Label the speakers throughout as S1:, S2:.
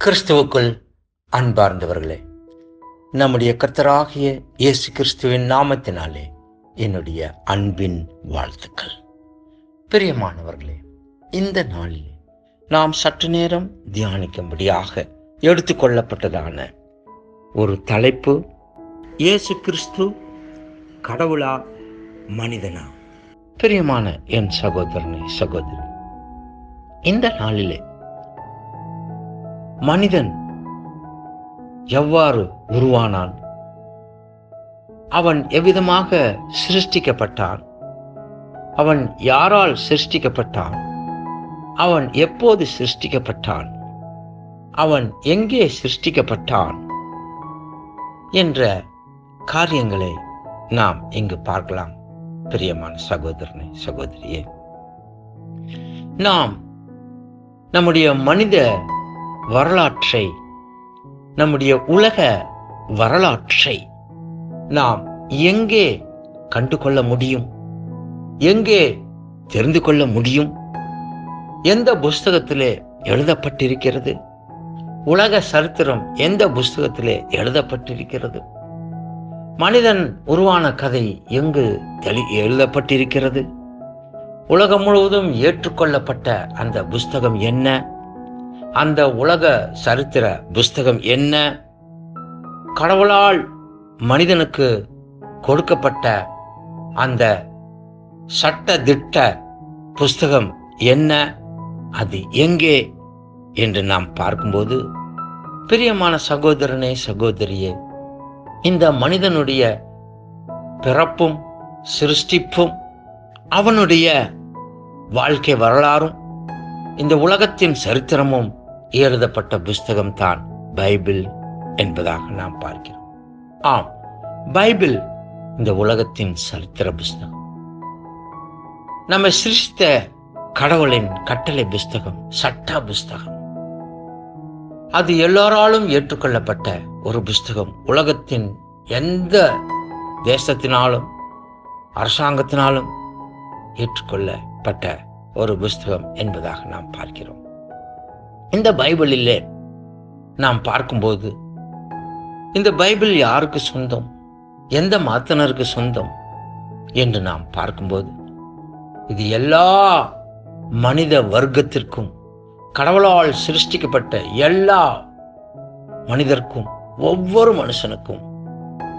S1: கிறிஸ்துவுக்குள் அன்பார்ந்தவர்களே நம்முடைய கர்த்தராகிய இயேசு கிறிஸ்துவின் நாமத்தினாலே என்னுடைய அன்பின் வாழ்த்துக்கள். பிரியமானவர்களே இந்த நாளில் நாம் சற்று நேரம் தியானிக்கும்படியாக எடுத்துக்கொள்ளப்பட்டதான ஒரு தலைப்பு இயேசு கிறிஸ்து கடவுளா மனிதனா? பிரியமான என் சகோதரனை சகோதரி இந்த நாளிலே மனிதன் எவ்வாறு உருவானான்? அவன் எவ்விதமாக சிருஷ்டிக்கப்பட்டான்? அவன் யாரால் சிருஷ்டிக்கப்பட்டான்? அவன் எப்போது சிருஷ்டிக்கப்பட்டான்? அவன் எங்கே சிருஷ்டிக்கப்பட்டான்? என்ற காரியங்களை நாம் இங்கு பார்க்கலாம். பிரியமான சகோதரனை சகோதரியே நாம் நம்முடைய மனித வரலாற்றை நம்முடைய உலக வரலாற்றை நாம் எங்கே கண்டு கொள்ள முடியும்? எங்கே தெரிந்து கொள்ள முடியும்? எந்த புஸ்தகத்திலே எழுதப்பட்டிருக்கிறது? உலக சரித்திரம் எந்த புஸ்தகத்திலே எழுதப்பட்டிருக்கிறது? மனிதன் உருவான கதை எங்கு தெளி எழுதப்பட்டிருக்கிறது? உலகம் முழுவதும் ஏற்றுக்கொள்ளப்பட்ட அந்த புஸ்தகம் என்ன? அந்த உலக சரித்திர புஸ்தகம் என்ன? கடவுளால் மனிதனுக்கு கொடுக்கப்பட்ட அந்த சட்ட திட்ட புஸ்தகம் என்ன? அது எங்கே? என்று நாம் பார்க்கும்போது பிரியமான சகோதரனே சகோதரியே இந்த மனிதனுடைய பிறப்பும் சிருஷ்டிப்பும் அவனுடைய வாழ்க்கை வரலாறும் இந்த உலகத்தின் சரித்திரமும் எழுதப்பட்ட புஸ்தகம்தான் பைபிள் என்பதாக நாம் பார்க்கிறோம். ஆம் பைபிள் இந்த உலகத்தின் சரித்திர புஸ்தகம். நம்ம சிருஷ்டித்த கடவுளின் கட்டளை புஸ்தகம் சட்ட புஸ்தகம். அது எல்லோராலும் ஏற்றுக்கொள்ளப்பட்ட ஒரு புஸ்தகம். உலகத்தின் எந்த தேசத்தினாலும் அரசாங்கத்தினாலும் ஏற்றுக்கொள்ளப்பட்ட ஒரு புஸ்தகம் என்பதாக நாம் பார்க்கிறோம். இந்த பைபிளிலே நாம் பார்க்கும்போது இந்த பைபிள் யாருக்கு சொந்தம் எந்த மாத்தனருக்கு சொந்தம் என்று நாம் பார்க்கும்போது இது எல்லா மனித வர்க்கத்திற்கும் கடவுளால் சிருஷ்டிக்கப்பட்ட எல்லா மனிதர்க்கும் ஒவ்வொரு மனுஷனுக்கும்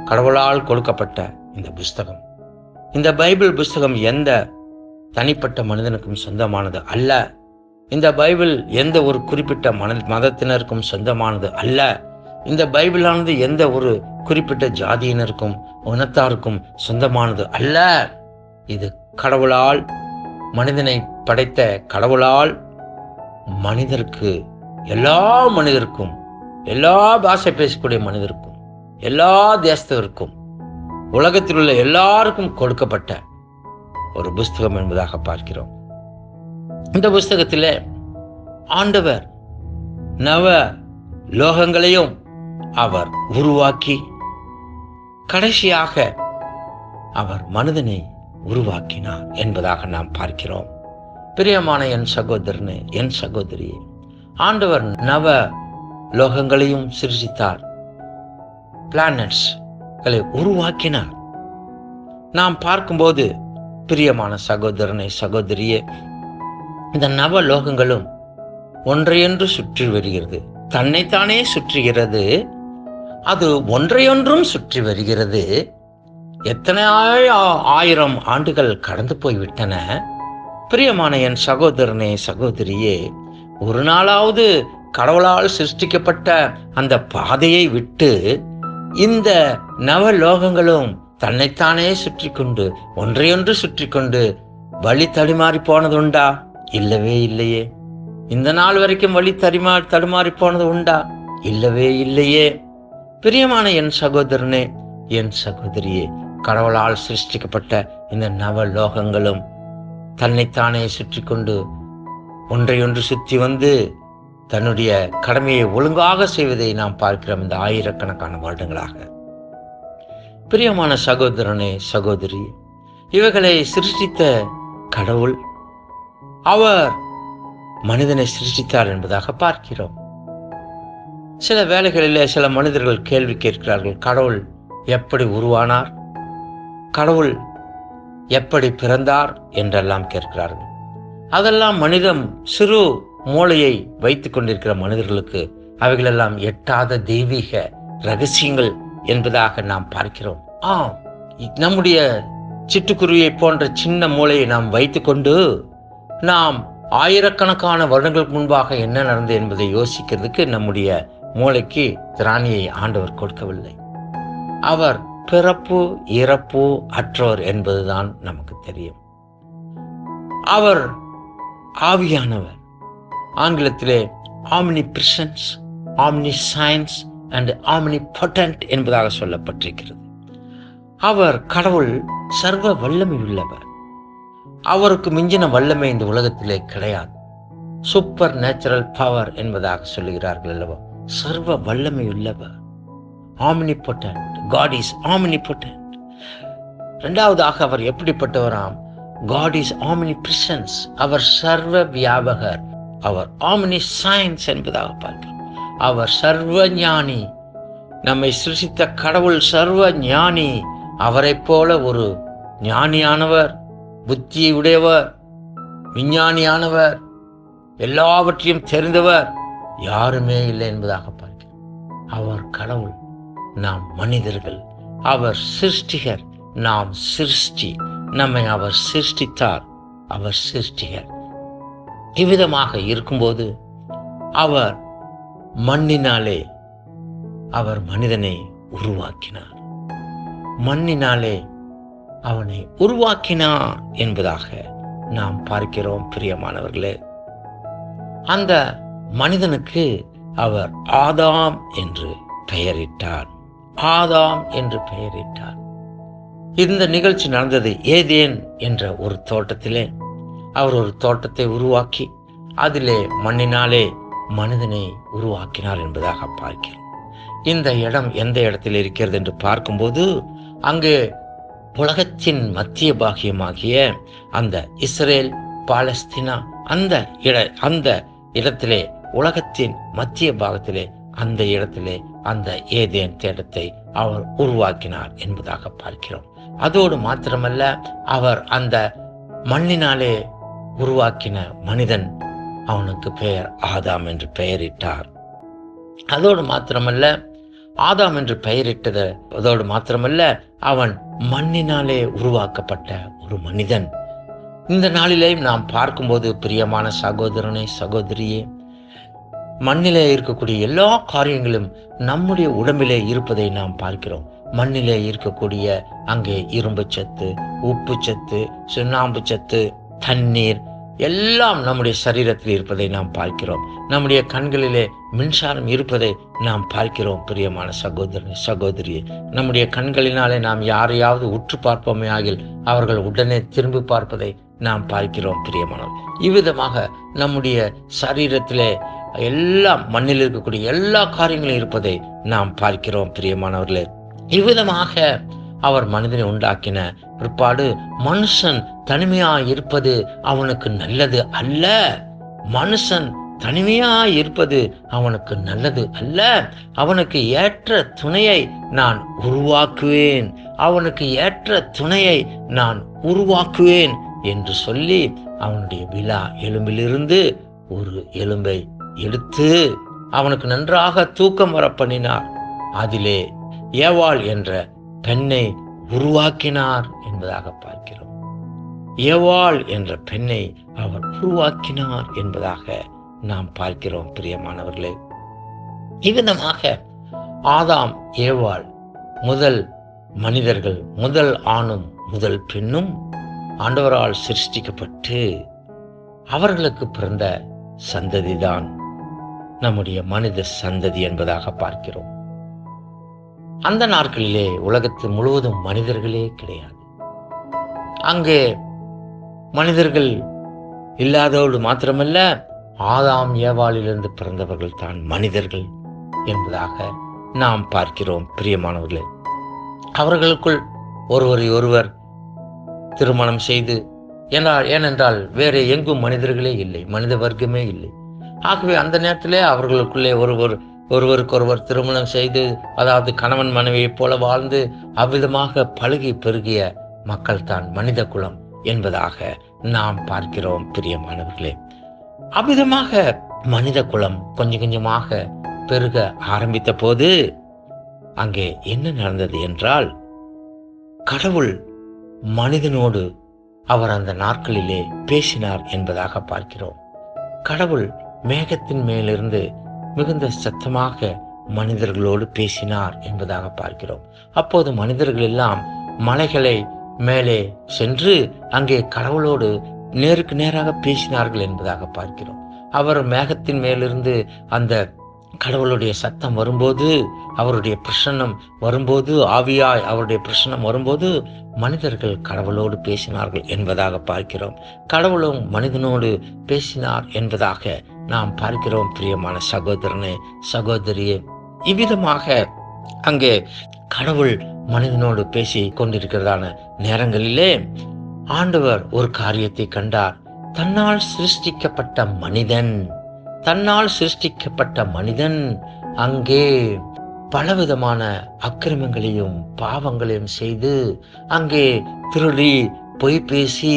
S1: கடவுளால் கொடுக்கப்பட்ட இந்த புஸ்தகம். இந்த பைபிள் புஸ்தகம் எந்த தனிப்பட்ட மனிதனுக்கும் சொந்தமானது அல்ல. இந்த பைபிள் எந்த ஒரு குறிப்பிட்ட மன மதத்தினருக்கும் சொந்தமானது அல்ல. இந்த பைபிளானது எந்த ஒரு குறிப்பிட்ட ஜாதியினருக்கும் இனத்தாருக்கும் சொந்தமானது அல்ல. இது கடவுளால் மனிதனை படைத்த கடவுளால் மனிதருக்கு எல்லா மனிதருக்கும் எல்லா பாஷை பேசக்கூடிய மனிதருக்கும் எல்லா தேசத்திற்கும் உலகத்தில் உள்ள எல்லாருக்கும் கொடுக்கப்பட்ட ஒரு புஸ்தகம் என்பதாக பார்க்கிறோம். இந்த புஸ்தகத்தில் ஆண்டவர் நவ லோகங்களையும் அவர் உருவாக்கி கடைசியாக அவர் மனிதனை உருவாக்கினார் என்பதாக நாம் பார்க்கிறோம். பிரியமான என் சகோதரனே என் சகோதரியே ஆண்டவர் நவ லோகங்களையும் சிருஷித்தார் பிளானட்ஸ்களை உருவாக்கினார். நாம் பார்க்கும்போது பிரியமான சகோதரனை சகோதரியே இந்த நவ லோகங்களும் ஒன்றையொன்று சுற்றி வருகிறது. தன்னைத்தானே சுற்றுகிறது. அது ஒன்றையொன்றும் சுற்றி வருகிறது. எத்தனை ஆயிரம் ஆண்டுகள் கடந்து போய்விட்டன. பிரியமான என் சகோதரனே சகோதரியே ஒரு நாளாவது கடவுளால் சிருஷ்டிக்கப்பட்ட அந்த பாதையை விட்டு இந்த நவலோகங்களும் தன்னைத்தானே சுற்றி கொண்டு ஒன்றையொன்று சுற்றி கொண்டு வழி தடுமாறி போனது உண்டா? இல்லவே இல்லையே. இந்த நாள் வரைக்கும் வழி தரிமா தடுமாறி போனது உண்டா? இல்லவே இல்லையே. பிரியமான என் சகோதரனே என் சகோதரியே கடவுளால் சிருஷ்டிக்கப்பட்ட இந்த நவலோகங்களும் தன்னைத்தானே சுற்றி கொண்டு ஒன்றையொன்று சுற்றி வந்து தன்னுடைய கடமையை ஒழுங்காக செய்வதை நாம் பார்க்கிறோம் இந்த ஆயிரக்கணக்கான வருடங்களாக. பிரியமான சகோதரனே சகோதரி இவைகளை சிருஷ்டித்த கடவுள் அவர் மனிதனை சிருஷ்டித்தார் என்பதாக பார்க்கிறோம். சில வேளைகளிலே சில மனிதர்கள் கேள்வி கேட்கிறார்கள் கடவுள் எப்படி உருவானார்? கடவுள் எப்படி பிறந்தார் என்றெல்லாம் கேட்கிறார்கள். அதெல்லாம் மனிதம் சிறு மூளையை வைத்துக் கொண்டிருக்கிற மனிதர்களுக்கு அவைகளெல்லாம் எட்டாத தெய்வீக ரகசியங்கள் என்பதாக நாம் பார்க்கிறோம். ஆம் நம்முடைய சிட்டுக்குருவியை போன்ற சின்ன மூளையை நாம் வைத்துக்கொண்டு நாம் ஆயிரக்கணக்கான வருடங்களுக்கு முன்பாக என்ன நடந்தது என்பதை யோசிக்கிறதுக்கு நம்முடைய மூளைக்கு திராணியை ஆண்டவர் கொடுக்கவில்லை. அவர் பிறப்பு இறப்பு அற்றோர் என்பதுதான் நமக்கு தெரியும். அவர் ஆவியானவர். ஆங்கிலத்திலே omnipresence omniscience and omnipotent என்பதாக சொல்லப்பட்டிருக்கிறது. அவர் கடவுள் சர்வ வல்லமை உள்ளவர். அவருக்கு மிஞ்சின வல்லமை இந்த உலகத்திலே கிடையாது. சூப்பர் நேச்சுரல் பவர் என்பதாக சொல்லுகிறார்கள் அல்லவா சர்வ வல்லமை உள்ளவர். ஆமினிபொட்டன்ட் காட் இஸ் ஆமினி ரெண்டாவதாக அவர் எப்படிப்பட்டவராம்? காட் இஸ் ஆமினி பிரசன்ஸ் அவர் சர்வ வியாபகர். அவர் ஆமினி சயின்ஸ் என்பதாக பார்க்கிறோம். அவர் சர்வ ஞானி. நம்மை சிருஷித்த கடவுள் சர்வ ஞானி. அவரைப் போல ஒரு ஞானியானவர் புத்தி உடையவர் விஞ்ஞானியானவர் எல்லாவற்றையும் தெரிந்தவர் யாருமே இல்லை என்பதாக பார்க்கிறோம். அவர் கடவுள். நாம் மனிதர்கள். அவர் சிருஷ்டிகர் நாம் சிருஷ்டி. நம்மை அவர் சிருஷ்டித்தார் அவர் சிருஷ்டிகர். இவ்விதமாக இருக்கும்போது அவர் மண்ணினாலே அவர் மனிதனை உருவாக்கினார். மண்ணினாலே அவனை உருவாக்கினார் என்பதாக நாம் பார்க்கிறோம் பிரியமானவர்களே. அந்த மனிதனுக்கு அவர் ஆதாம் என்று பெயரிட்டார். ஆதாம் என்று பெயரிட்டார். இந்த நிகழ்ச்சி நடந்தது ஏதேன் என்ற ஒரு தோட்டத்திலே. அவர் ஒரு தோட்டத்தை உருவாக்கி அதிலே மண்ணினாலே மனிதனை உருவாக்கினார் என்பதாக பார்க்கிறோம். இந்த இடம் எந்த இடத்தில் இருக்கிறது என்று பார்க்கும்போது அங்கு உலகத்தின் மத்திய பாகியமாகிய அந்த இஸ்ரேல் பாலஸ்தீனா அந்த இட அந்த இடத்திலே உலகத்தின் மத்திய பாகத்திலே அந்த இடத்திலே அந்த ஏதேன் தேடத்தை அவர் உருவாக்கினார் என்பதாக பார்க்கிறோம். அதோடு மாத்திரமல்ல அவர் அந்த மண்ணினாலே உருவாக்கின மனிதன் அவனுக்கு பெயர் ஆதாம் என்று பெயரிட்டார். அதோடு மாத்திரமல்ல ஆதாம் என்று பெயரிட்டது அதோடு மாத்திரமல்ல அவன் மண்ணினாலே உருவாக்கப்பட்ட ஒரு மனிதன். இந்த நாளிலேயும் நாம் பார்க்கும்போது பிரியமான சகோதரனே சகோதரியே மண்ணிலே இருக்கக்கூடிய எல்லா காரியங்களும் நம்முடைய உடம்பிலே இருப்பதை நாம் பார்க்கிறோம். மண்ணிலே இருக்கக்கூடிய அங்கே இரும்பு சத்து உப்பு சத்து சுண்ணாம்பு சத்து தண்ணீர் எல்லாம் நம்முடைய சரீரத்தில் இருப்பதை நாம் பார்க்கிறோம். நம்முடைய கண்களிலே மின்சாரம் இருப்பதை நாம் பார்க்கிறோம் பிரியமான சகோதரன் சகோதரியை. நம்முடைய கண்களினாலே நாம் யாரையாவது உற்று பார்ப்போமே ஆகில் அவர்கள் உடனே திரும்பி பார்ப்பதை நாம் பார்க்கிறோம் பிரியமானவர். இவ்விதமாக நம்முடைய சரீரத்திலே எல்லாம் மண்ணில் இருக்கக்கூடிய எல்லா காரியங்களும் இருப்பதை நாம் பார்க்கிறோம் பிரியமானவர்களே. இவ்விதமாக அவர் மனிதனை உண்டாக்கின பிற்பாடு மனுஷன் தனிமையா இருப்பது அவனுக்கு நல்லது அல்ல. மனுஷன் தனிமையா இருப்பது அவனுக்கு நல்லது அல்ல. அவனுக்கு ஏற்ற துணையை நான் உருவாக்குவேன். அவனுக்கு ஏற்ற துணையை நான் உருவாக்குவேன் என்று சொல்லி அவனுடைய விழா எலும்பிலிருந்து ஒரு எலும்பை எடுத்து அவனுக்கு நன்றாக தூக்கம் வர பண்ணினார் அதிலே ஏவாள் என்ற பெண்ணை உருவாக்கினார் என்பதாக பார்க்கிறோம். ஏவாள் என்ற பெண்ணை அவர் உருவாக்கினார் என்பதாக நாம் பார்க்கிறோம் பிரியமானவர்களே. இவ்விதமாக ஆதாம் ஏவாள் முதல் மனிதர்கள் முதல் ஆணும் முதல் பெண்ணும் ஆண்டவரால் சிருஷ்டிக்கப்பட்டு அவர்களுக்கு பிறந்த சந்ததிதான். நம்முடைய மனித சந்ததி என்பதாக பார்க்கிறோம். அந்த நாட்களிலே உலகத்து முழுவதும் மனிதர்களே கிடையாது. அங்கே மனிதர்கள் இல்லாதோடு மாத்திரமல்ல ஆதாம் ஏவாளிலிருந்து பிறந்தவர்கள் தான் மனிதர்கள் என்பதாக நாம் பார்க்கிறோம் பிரியமானவர்களே. அவர்களுக்குள் ஒருவரை ஒருவர் திருமணம் செய்து ஏனால் ஏனென்றால் வேறு எங்கும் மனிதர்களே இல்லை மனித வர்க்கமே இல்லை. ஆகவே அந்த நேரத்திலே அவர்களுக்குள்ளே ஒருவர் ஒருவருக்கொருவர் திருமணம் செய்து அதாவது கணவன் மனைவியைப் போல வாழ்ந்து அவ்விதமாக பழுகி பெருகிய மக்கள் தான் மனித குலம் என்பதாக நாம் பார்க்கிறோம் பிரியமானவர்களே. அவ்விதமாக மனித குலம் கொஞ்சம் கொஞ்சமாக பெருக ஆரம்பித்த போது அங்கே என்ன நடந்தது என்றால் கடவுள் மனிதனோடு அவர் அந்த நாட்களிலே பேசினார் என்பதாக பார்க்கிறோம். கடவுள் மேகத்தின் மேலிருந்து மிகுந்த சத்தமாக மனிதர்களோடு பேசினார் என்பதாக பார்க்கிறோம். அப்போது மனிதர்கள் எல்லாம் மலைகளை மேலே சென்று அங்கே கடவுளோடு நேருக்கு நேராக பேசினார்கள் என்பதாக பார்க்கிறோம். அவர் மேகத்தின் மேலிருந்து அந்த கடவுளுடைய சத்தம் வரும்போது அவருடைய பிரசன்னம் வரும்போது ஆவியாய் அவருடைய பிரசன்னம் வரும்போது மனிதர்கள் கடவுளோடு பேசினார்கள் என்பதாக பார்க்கிறோம். கடவுளும் மனிதனோடு பேசினார் என்பதாக நாம் பார்க்கிறோம் பிரியமான சகோதரனே சகோதரியே. இவ்விதமாக அங்கே கடவுள் மனிதனோடு பேசி கொண்டிருக்கிறதான நேரங்களிலே ஆண்டவர் ஒரு காரியத்தை கண்டார். தன்னால் சிருஷ்டிக்கப்பட்ட மனிதன் தன்னால் சிருஷ்டிக்கப்பட்ட மனிதன் அங்கே பலவிதமான அக்கிரமங்களையும் பாவங்களையும் செய்து அங்கே திருடி பொய் பேசி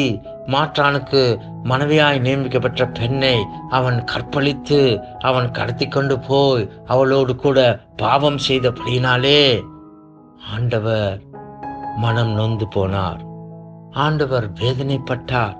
S1: மாற்றானுக்கு மனைவியாய் நியமிக்கப்பட்ட பெண்ணை அவன் கற்பழித்து அவன் கடத்தி கொண்டு போய் அவளோடு கூட பாவம் செய்தபடியினாலே ஆண்டவர் மனம் நொந்து போனார். ஆண்டவர் வேதனைப்பட்டார்.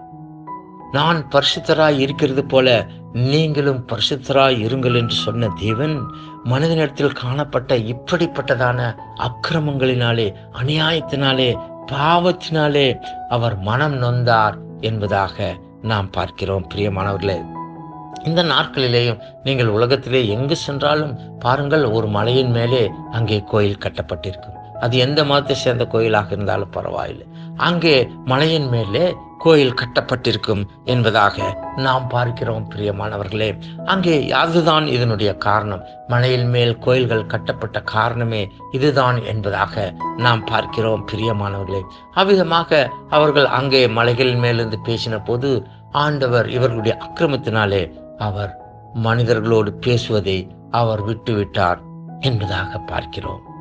S1: நான் பரிசுத்தராய் இருக்கிறது போல நீங்களும் பரிசுத்தராய் இருங்கள் என்று சொன்ன தேவன் மனிதனிடத்தில் காணப்பட்ட இப்படிப்பட்டதான அக்கிரமங்களினாலே அநியாயத்தினாலே பாவத்தினாலே அவர் மனம் நொந்தார் என்பதாக நாம் பார்க்கிறோம் பிரியமானவர்களே இந்த நாட்களிலேயும் நீங்கள் உலகத்திலே எங்கு சென்றாலும் பாருங்கள் ஒரு மலையின் மேலே அங்கே கோயில் கட்டப்பட்டிருக்கும். அது எந்த மதத்தை சேர்ந்த கோயிலாக இருந்தாலும் பரவாயில்லை. அங்கே மலையின் மேலே கோயில் கட்டப்பட்டிருக்கும் என்பதாக நாம் பார்க்கிறோம் பிரியமானவர்களே. அங்கே அதுதான் இதனுடைய காரணம். மலையின் மேல் கோயில்கள் கட்டப்பட்ட காரணமே இதுதான் என்பதாக நாம் பார்க்கிறோம் பிரியமானவர்களே. அவ்விதமாக அவர்கள் அங்கே மலைகளின் மேலிருந்து பேசின போது ஆண்டவர் இவர்களுடைய அக்கிரமத்தினாலே அவர் மனிதர்களோடு பேசுவதை அவர் விட்டுவிட்டார் என்பதாக பார்க்கிறோம்.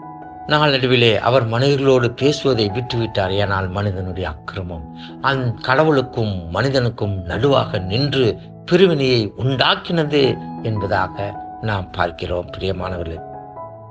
S1: நாளடைவிலே அவர் மனிதர்களோடு பேசுவதை விட்டுவிட்டார். ஏனால் மனிதனுடைய அக்கிரமம். அந் கடவுளுக்கும் மனிதனுக்கும் நடுவாக நின்று பிரிவினையை உண்டாக்கினது என்பதாக நாம் பார்க்கிறோம் பிரியமானவர்களே.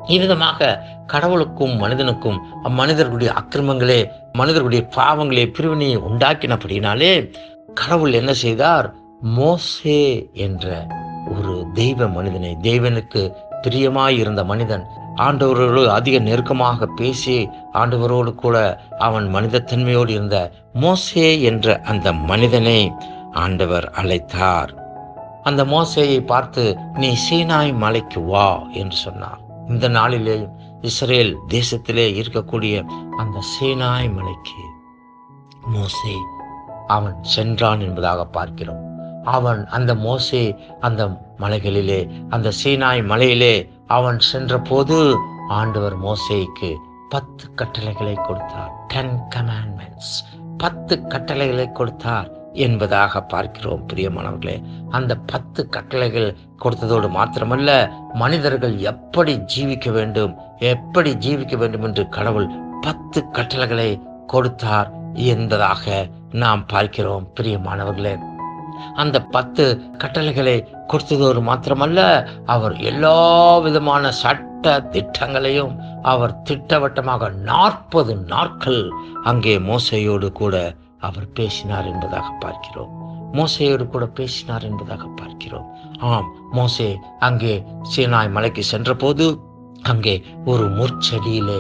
S1: இவ்விதமாக கடவுளுக்கும் மனிதனுக்கும் அம்மனிதர்களுடைய அக்கிரமங்களே மனிதர்களுடைய பாவங்களே பிரிவினையை உண்டாக்கினபடினாலே கடவுள் என்ன செய்தார்? மோசே என்ற ஒரு தெய்வ மனிதனை தெய்வனுக்கு பிரியமாய் இருந்த மனிதன் ஆண்டவரோடு அதிக நெருக்கமாக பேசி ஆண்டவரோடு கூட அவன் மனிதத்தன்மையோடு இருந்த மோசே என்ற அந்த மனிதனை ஆண்டவர் அழைத்தார். அந்த மோசையை பார்த்து நீ சீனாய் மலைக்கு வா என்று சொன்னார். இந்த நாளிலே இஸ்ரேல் தேசத்திலே இருக்கக்கூடிய அந்த சீனாய் மலைக்கு மோசே அவன் சென்றான் என்பதாக பார்க்கிறோம். அவன் அந்த மோசே அந்த மலைகளிலே அந்த சீனாய் மலையிலே அவன் சென்றபோது ஆண்டவர் மோசேக்கு பத்து கட்டளைகளை கொடுத்தார். டென் கமாண்ட்மெண்ட்ஸ் பத்து கட்டளைகளை கொடுத்தார் என்பதாக பார்க்கிறோம் பிரியமானவர்களே. அந்த பத்து கட்டளைகள் கொடுத்ததோடு மாத்திரமல்ல மனிதர்கள் எப்படி ஜீவிக்க வேண்டும் எப்படி ஜீவிக்க வேண்டும் என்று கடவுள் பத்து கட்டளைகளை கொடுத்தார் என்பதாக நாம் பார்க்கிறோம் பிரியமானவர்களே. அந்த பத்து கட்டளைகளை கொடுத்ததோடு மாத்திரமல்ல அவர் எல்லா விதமான சட்ட திட்டங்களையும் அவர் திட்டவட்டமாக நாற்பது நாட்கள் அங்கே மோசையோடு கூட அவர் பேசினார் என்பதாக பார்க்கிறோம். மோசையோடு கூட பேசினார் என்பதாக பார்க்கிறோம். ஆம் மோசே அங்கே சீனாய் மலைக்கு சென்றபோது அங்கே ஒரு முற்செடியிலே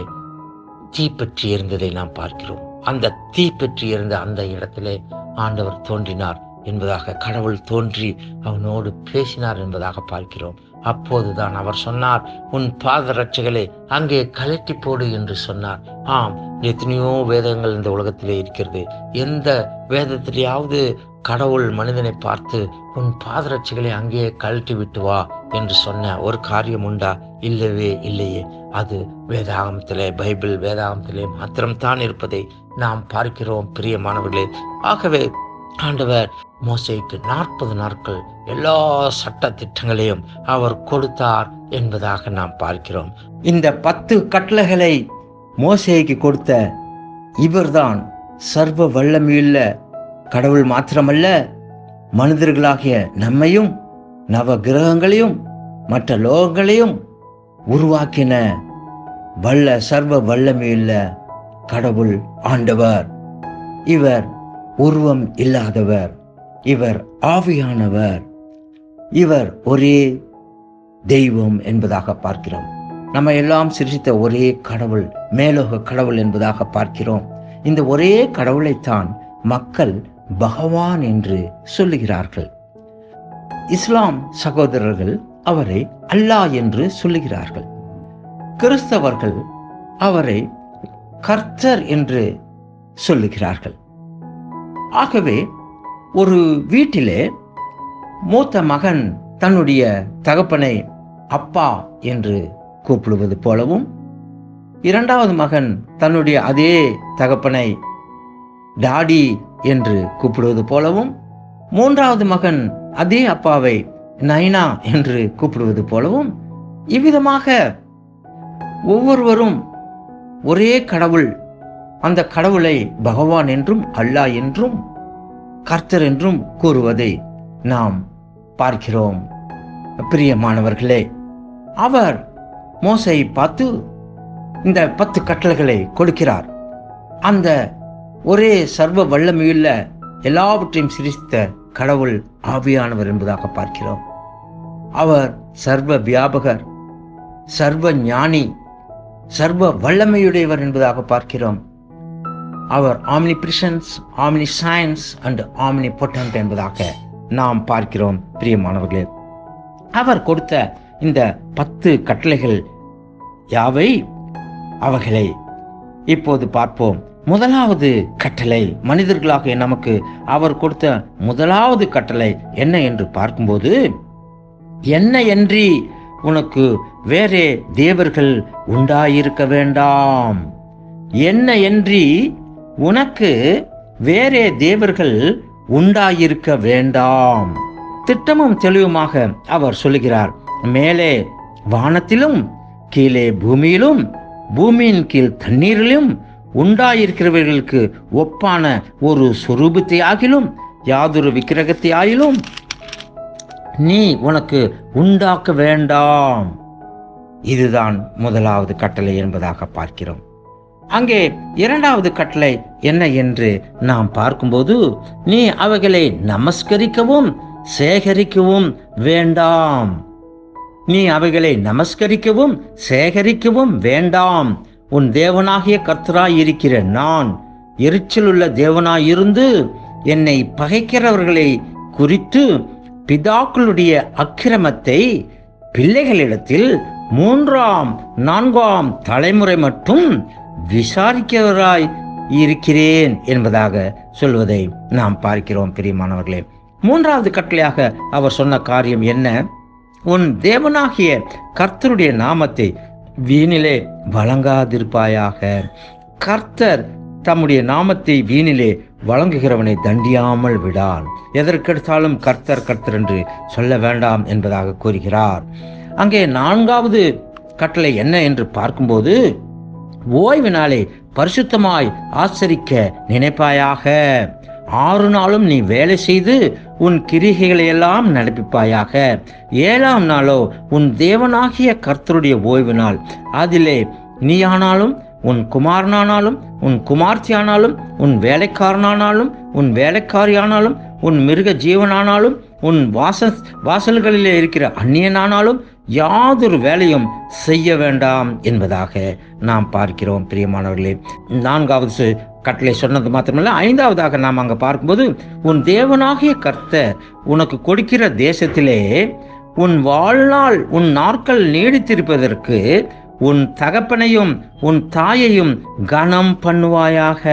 S1: தீப்பற்றி இருந்ததை நாம் பார்க்கிறோம். அந்த தீப்பற்றி இருந்த அந்த இடத்திலே ஆண்டவர் தோன்றினார். என்பதாக கடவுள் தோன்றி அவனோடு பேசினார் என்பதாக பார்க்கிறோம். அப்போதுதான் அவர் சொன்னார் உன் பாதரட்சைகளை அங்கே கலட்டி போடு என்று சொன்னார். ஆம் எத்தனையோ வேதங்கள் இந்த உலகத்திலே இருக்கிறது. எந்த வேதத்திலேயாவது கடவுள் மனிதனை பார்த்து உன் பாதரட்சிகளை அங்கேயே கழட்டி விட்டு வா என்று சொன்ன ஒரு காரியம் உண்டா? இல்லவே இல்லையே. அது வேதாகமத்திலே பைபிள் வேதாகமத்திலே மாத்திரம்தான் இருப்பதை நாம் பார்க்கிறோம் பிரியமானவர்களே ஆகவே ஆண்டவர் மோசைக்கு நாற்பது நாட்கள் எல்லா சட்ட திட்டங்களையும் அவர் கொடுத்தார் என்பதாக நாம் பார்க்கிறோம்.
S2: இந்த பத்து கட்டளைகளை மோசைக்கு கொடுத்த இவர்தான் சர்வ வல்லமையுள்ள கடவுள் மாத்திரமல்ல மனிதர்களாகிய நம்மையும் நவ கிரகங்களையும் மற்ற லோகங்களையும் உருவாக்கின வல்ல சர்வ வல்லமையுள்ள கடவுள் ஆண்டவர். இவர் உருவம் இல்லாதவர். இவர் ஆவியானவர். இவர் ஒரே தெய்வம் என்பதாக பார்க்கிறோம். நம்ம எல்லாம் சிருஷ்டித்த ஒரே கடவுள் மேலோக கடவுள் என்பதாக பார்க்கிறோம். இந்த ஒரே கடவுளைத்தான் மக்கள் பகவான் என்று சொல்லுகிறார்கள். இஸ்லாம் சகோதரர்கள் அவரை அல்லாஹ் என்று சொல்லுகிறார்கள். கிறிஸ்தவர்கள் அவரை கர்த்தர் என்று சொல்லுகிறார்கள். ஆகவே ஒரு வீட்டிலே மூத்த மகன் தன்னுடைய தகப்பனை அப்பா என்று கூப்பிடுவது போலவும் இரண்டாவது மகன் தன்னுடைய அதே தகப்பனை டாடி என்று கூப்பிடுவது போலவும் மூன்றாவது மகன் அதே அப்பாவை நைனா என்று கூப்பிடுவது போலவும் இவ்விதமாக ஒவ்வொருவரும் ஒரே கடவுள் அந்த கடவுளை பகவான் என்றும் அல்லாஹ் என்றும் கர்த்தர் என்றும் கூறுவதை நாம் பார்க்கிறோம். பிரியமானவர்களே அவர் மோசையை பார்த்து இந்த பத்து கட்டளைகளை கொடுக்கிறார். அந்த ஒரே சர்வ வல்லமையுள்ள எல்லாவற்றையும் சிரித்த கடவுள் ஆவியானவர் என்பதாக பார்க்கிறோம். அவர் சர்வ வியாபகர் சர்வ ஞானி சர்வ வல்லமையுடையவர் என்பதாக பார்க்கிறோம். அவர் omnipresence omniscience and omnipotent என்பதாக நாம் பார்க்கிறோம் பிரியமானவர்களே. அவர் கொடுத்த இந்த பத்து கட்டளைகள் யாவை? அவைகளை. இப்போது பார்ப்போம். முதலாவது கட்டளை மனிதர்களாக நமக்கு அவர் கொடுத்த முதலாவது கட்டளை என்ன என்று பார்க்கும்போது என்ன என்றி உனக்கு வேறே தேவர்கள் உண்டாயிருக்க வேண்டாம். என்ன என்றி உனக்கு வேறே தேவர்கள் உண்டாயிருக்க வேண்டாம். திட்டமும் தெளிவுமாக அவர் சொல்லுகிறார். மேலே வானத்திலும் கீழே பூமியிலும் பூமியின் கீழ் தண்ணீரிலும் உண்டாயிருக்கிறவர்களுக்கு ஒப்பான ஒரு சொரூபத்தை ஆகிலும் யாதொரு விக்கிரகத்தை ஆயிலும் நீ உனக்கு உண்டாக்க வேண்டாம். இதுதான் முதலாவது கட்டளை என்பதாக பார்க்கிறோம். அங்கே இரண்டாவது கட்டளை என்ன என்று நாம் பார்க்கும்போது நீ அவைகளை நமஸ்கரிக்கவும் சேகரிக்கவும் வேண்டாம். நீ அவைகளை நமஸ்கரிக்கவும் சேகரிக்கவும் வேண்டாம். உன் தேவனாகிய கர்த்தராய் இருக்கிற நான் எரிச்சலுள்ள தேவனாயிருந்து என்னை பகைக்கிறவர்களை குறித்து பிதாக்களுடைய அக்கிரமத்தை பிள்ளைகளிடத்தில் மூன்றாம் நான்காம் தலைமுறை மட்டும் விசாரிக்கிறவராய் இருக்கிறேன் என்பதாக சொல்வதை நாம் பார்க்கிறோம் பிரியமானவர்களே. மூன்றாவது கட்டளையாக அவர் சொன்ன காரியம் என்ன? உன் தேவனாகிய கர்த்தருடைய நாமத்தை வீணிலே வழங்காதிருப்பாயாக. கர்த்தர் தம்முடைய நாமத்தை வீணிலே வழங்குகிறவனை தண்டியாமல் விடான். எதற்கெடுத்தாலும் கர்த்தர் கர்த்தர் என்று சொல்ல வேண்டாம் என்பதாக கூறுகிறார். அங்கே நான்காவது கட்டளை என்ன என்று பார்க்கும்போது ஓய்வு நாளை பரிசுத்தமாய் ஆச்சரிக்க நினைப்பாயாக. ஆறு நாளும் நீ வேலை செய்து உன் கிரிகைகளை எல்லாம் நடப்பிப்பாயாக. ஏழாம் நாளோ உன் தேவனாகிய கர்த்தருடைய ஓய்வு நாள் அதிலே நீயானாலும் உன் குமாரனானாலும் உன் குமார்த்தியானாலும் உன் வேலைக்காரனானாலும் உன் வேலைக்காரியானாலும் உன் மிருக ஜீவனானாலும் உன் வாச வாசல்களிலே இருக்கிற அந்நியனானாலும் யாதொரு வேலையும் செய்ய வேண்டாம் என்பதாக நாம் பார்க்கிறோம் பிரியமானவர்களே. நான்காவது சு- கட்டளை சொன்னது மாத்திரமல்ல ஐந்தாவதாக நாம் அங்கே பார்க்கும்போது உன் தேவனாகிய கர்த்தர் உனக்கு கொடுக்கிற தேசத்திலே உன் வாழ்நாள் உன் நாட்கள் நீடித்திருப்பதற்கு உன் தகப்பனையும் உன் தாயையும் கனம் பண்ணுவாயாக.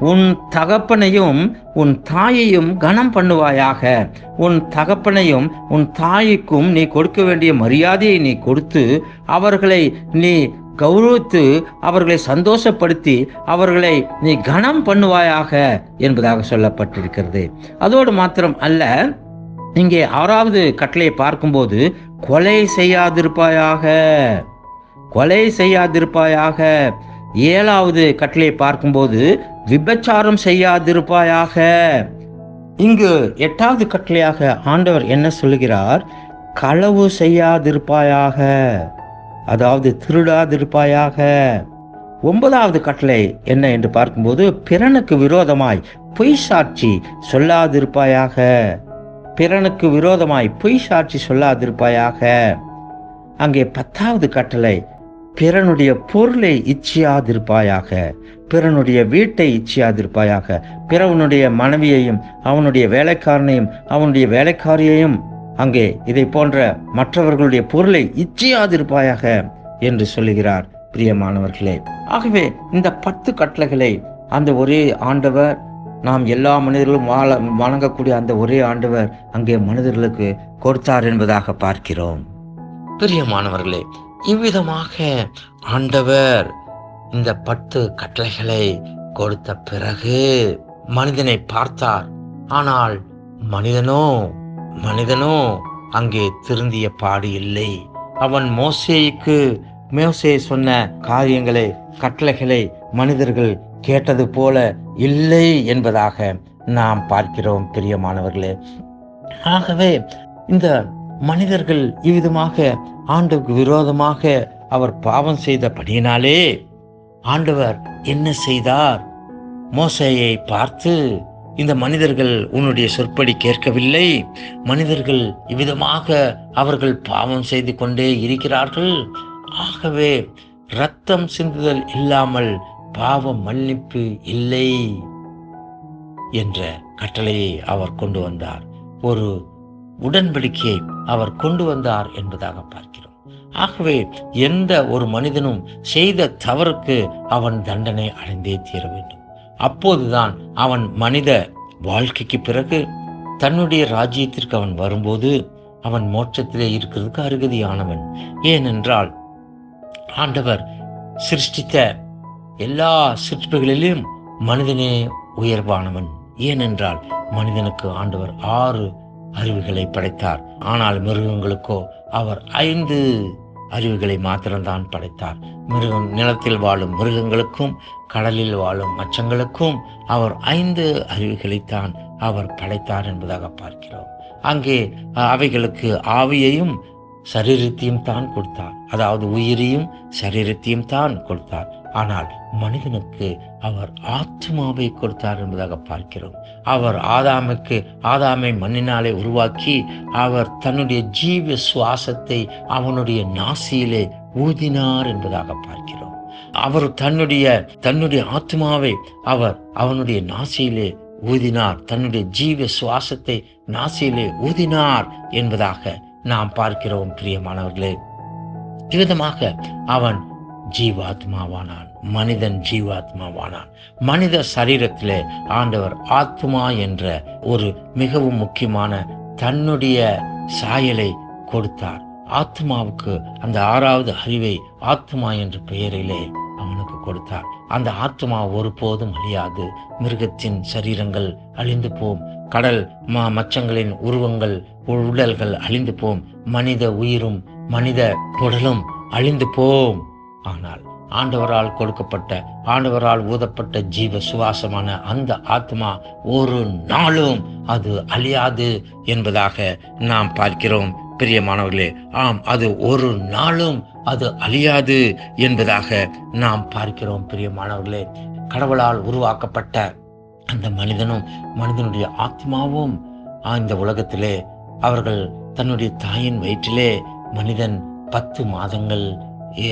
S2: உன் தகப்பனையும் உன் தாயையும் கனம் பண்ணுவாயாக. உன் தகப்பனையும் உன் தாய்க்கும் நீ கொடுக்க வேண்டிய மரியாதையை நீ கொடுத்து அவர்களை நீ கௌரவித்து அவர்களை சந்தோஷப்படுத்தி அவர்களை நீ கனம் பண்ணுவாயாக என்பதாக சொல்லப்பட்டிருக்கிறது. அதோடு மாத்திரம் அல்ல இங்கே ஆறாவது கட்டளையை பார்க்கும்போது கொலை செய்யாதிருப்பாயாக. கொலை செய்யாதிருப்பாயாக. ஏழாவது கட்டளையை பார்க்கும்போது விபச்சாரம் செய்யாதிருப்பாயாக. இங்கு எட்டாவது கட்டளையாக ஆண்டவர் என்ன சொல்லுகிறார்? களவு செய்யாதிருப்பாயாக. அதாவது திருடாதிருப்பாயாக. ஒன்பதாவது கட்டளை என்ன என்று பார்க்கும்போது பிறனுக்கு விரோதமாய் பொய் சாட்சி சொல்லாதிருப்பாயாக. பிறனுக்கு விரோதமாய் பொய் சாட்சி சொல்லாதிருப்பாயாக. அங்கே பத்தாவது கட்டளை பிறனுடைய பொருளை இச்சியாதிருப்பாயாக பிறனுடைய வீட்டை இச்சியாதிருப்பாயாக பிறவனுடைய மனைவியையும் அவனுடைய வேலைக்காரனையும் அவனுடைய வேலைக்காரியையும் அங்கே இதை போன்ற மற்றவர்களுடைய பொருளை இச்சியாதிருப்பாயாக என்று சொல்லுகிறார் பிரியமானவர்களே. ஆகவே இந்த பத்து கட்டளைகளை அந்த ஒரே ஆண்டவர் நாம் எல்லா மனிதர்களும் வாழ வணங்கக்கூடிய அந்த ஒரே ஆண்டவர் அங்கே மனிதர்களுக்கு கொடுத்தார் என்பதாக பார்க்கிறோம்.
S1: பிரியமானவர்களே இவ்விதமாக ஆண்டவர் இந்த பத்து கட்டளைகளை கொடுத்த பிறகு மனிதனை பார்த்தார். ஆனால் மனிதனோ மனிதனோ அங்கே திருந்திய பாடு இல்லை. அவன் மோசேக்கு மோசே சொன்ன காரியங்களை கட்டளைகளை மனிதர்கள் கேட்டது போல இல்லை என்பதாக நாம் பார்க்கிறோம் பிரியமானவர்களே. ஆகவே இந்த மனிதர்கள் இவ்விதமாக ஆண்டுக்கு விரோதமாக அவர் பாவம் செய்தபடியினாலே ஆண்டவர் என்ன செய்தார்? மோசையை பார்த்து இந்த மனிதர்கள் உன்னுடைய சொற்படி கேட்கவில்லை. மனிதர்கள் இவ்விதமாக அவர்கள் பாவம் செய்து கொண்டே இருக்கிறார்கள். ஆகவே ரத்தம் சிந்துதல் இல்லாமல் பாவ மன்னிப்பு இல்லை என்ற கட்டளையை அவர் கொண்டு வந்தார். ஒரு உடன்படிக்கையை அவர் கொண்டு வந்தார் என்பதாக பார்க்கிறோம். ஆகவே எந்த ஒரு மனிதனும் செய்த தவறுக்கு அவன் தண்டனை அடைந்தே தீர வேண்டும். அப்போதுதான் அவன் மனித வாழ்க்கைக்கு பிறகு தன்னுடைய ராஜ்யத்திற்கு அவன் வரும்போது அவன் மோட்சத்திலே இருக்கிறதுக்கு அருகதியானவன். ஏனென்றால் ஆண்டவர் சிருஷ்டித்த எல்லா சிற்பிகளிலும் மனிதனே உயர்வானவன். ஏனென்றால் மனிதனுக்கு ஆண்டவர் ஆறு அறிவுகளை படைத்தார். ஆனால் மிருகங்களுக்கோ அவர் ஐந்து அறிவுகளை மாத்திரம்தான் படைத்தார். மிருகம் நிலத்தில் வாழும் மிருகங்களுக்கும் கடலில் வாழும் மச்சங்களுக்கும் அவர் ஐந்து அறிவுகளைத்தான் அவர் படைத்தார் என்பதாக பார்க்கிறோம். அங்கே அவைகளுக்கு ஆவியையும் சரீரத்தையும் தான் கொடுத்தார். அதாவது உயிரையும் சரீரத்தையும் தான் கொடுத்தார். ஆனால் மனிதனுக்கு அவர் ஆத்மாவை கொடுத்தார் என்பதாக பார்க்கிறோம். அவர் ஆதாமுக்கு ஆதாமை மண்ணினாலே உருவாக்கி அவர் தன்னுடைய ஜீவ சுவாசத்தை அவனுடைய நாசியிலே ஊதினார் என்பதாக பார்க்கிறோம். அவர் தன்னுடைய தன்னுடைய ஆத்மாவை அவர் அவனுடைய நாசியிலே ஊதினார் தன்னுடைய ஜீவ சுவாசத்தை நாசியிலே ஊதினார் என்பதாக நாம் பார்க்கிறோம் பிரியமானவர்களே. விதமாக அவன் ஜீவாத்மாவானான். மனிதன் ஜீவாத்மாவானான். மனித சரீரத்திலே ஆண்டவர் ஆத்மா என்ற ஒரு மிகவும் முக்கியமான தன்னுடைய சாயலை கொடுத்தார். ஆத்மாவுக்கு அந்த ஆறாவது அறிவை ஆத்மா என்ற பெயரிலே அவனுக்கு கொடுத்தார். அந்த ஆத்மா ஒருபோதும் அழியாது. மிருகத்தின் சரீரங்கள் அழிந்து போம். கடல் ம மச்சங்களின் உருவங்கள் உடல்கள் அழிந்து போம். மனித உயிரும் மனித உடலும் அழிந்து போம். ஆனால் ஆண்டவரால் கொடுக்கப்பட்ட ஆண்டவரால் ஊதப்பட்ட ஜீவ சுவாசமான அந்த ஆத்மா ஒரு நாளும் அது அழியாது என்பதாக நாம் பார்க்கிறோம். பிரியமானவர்களே ஆம் அது ஒரு நாளும் அது அழியாது என்பதாக நாம் பார்க்கிறோம். பிரியமானவர்களே கடவுளால் உருவாக்கப்பட்ட அந்த மனிதனும் மனிதனுடைய ஆத்மாவும் இந்த உலகத்திலே அவர்கள் தன்னுடைய தாயின் வயிற்றிலே மனிதன் பத்து மாதங்கள்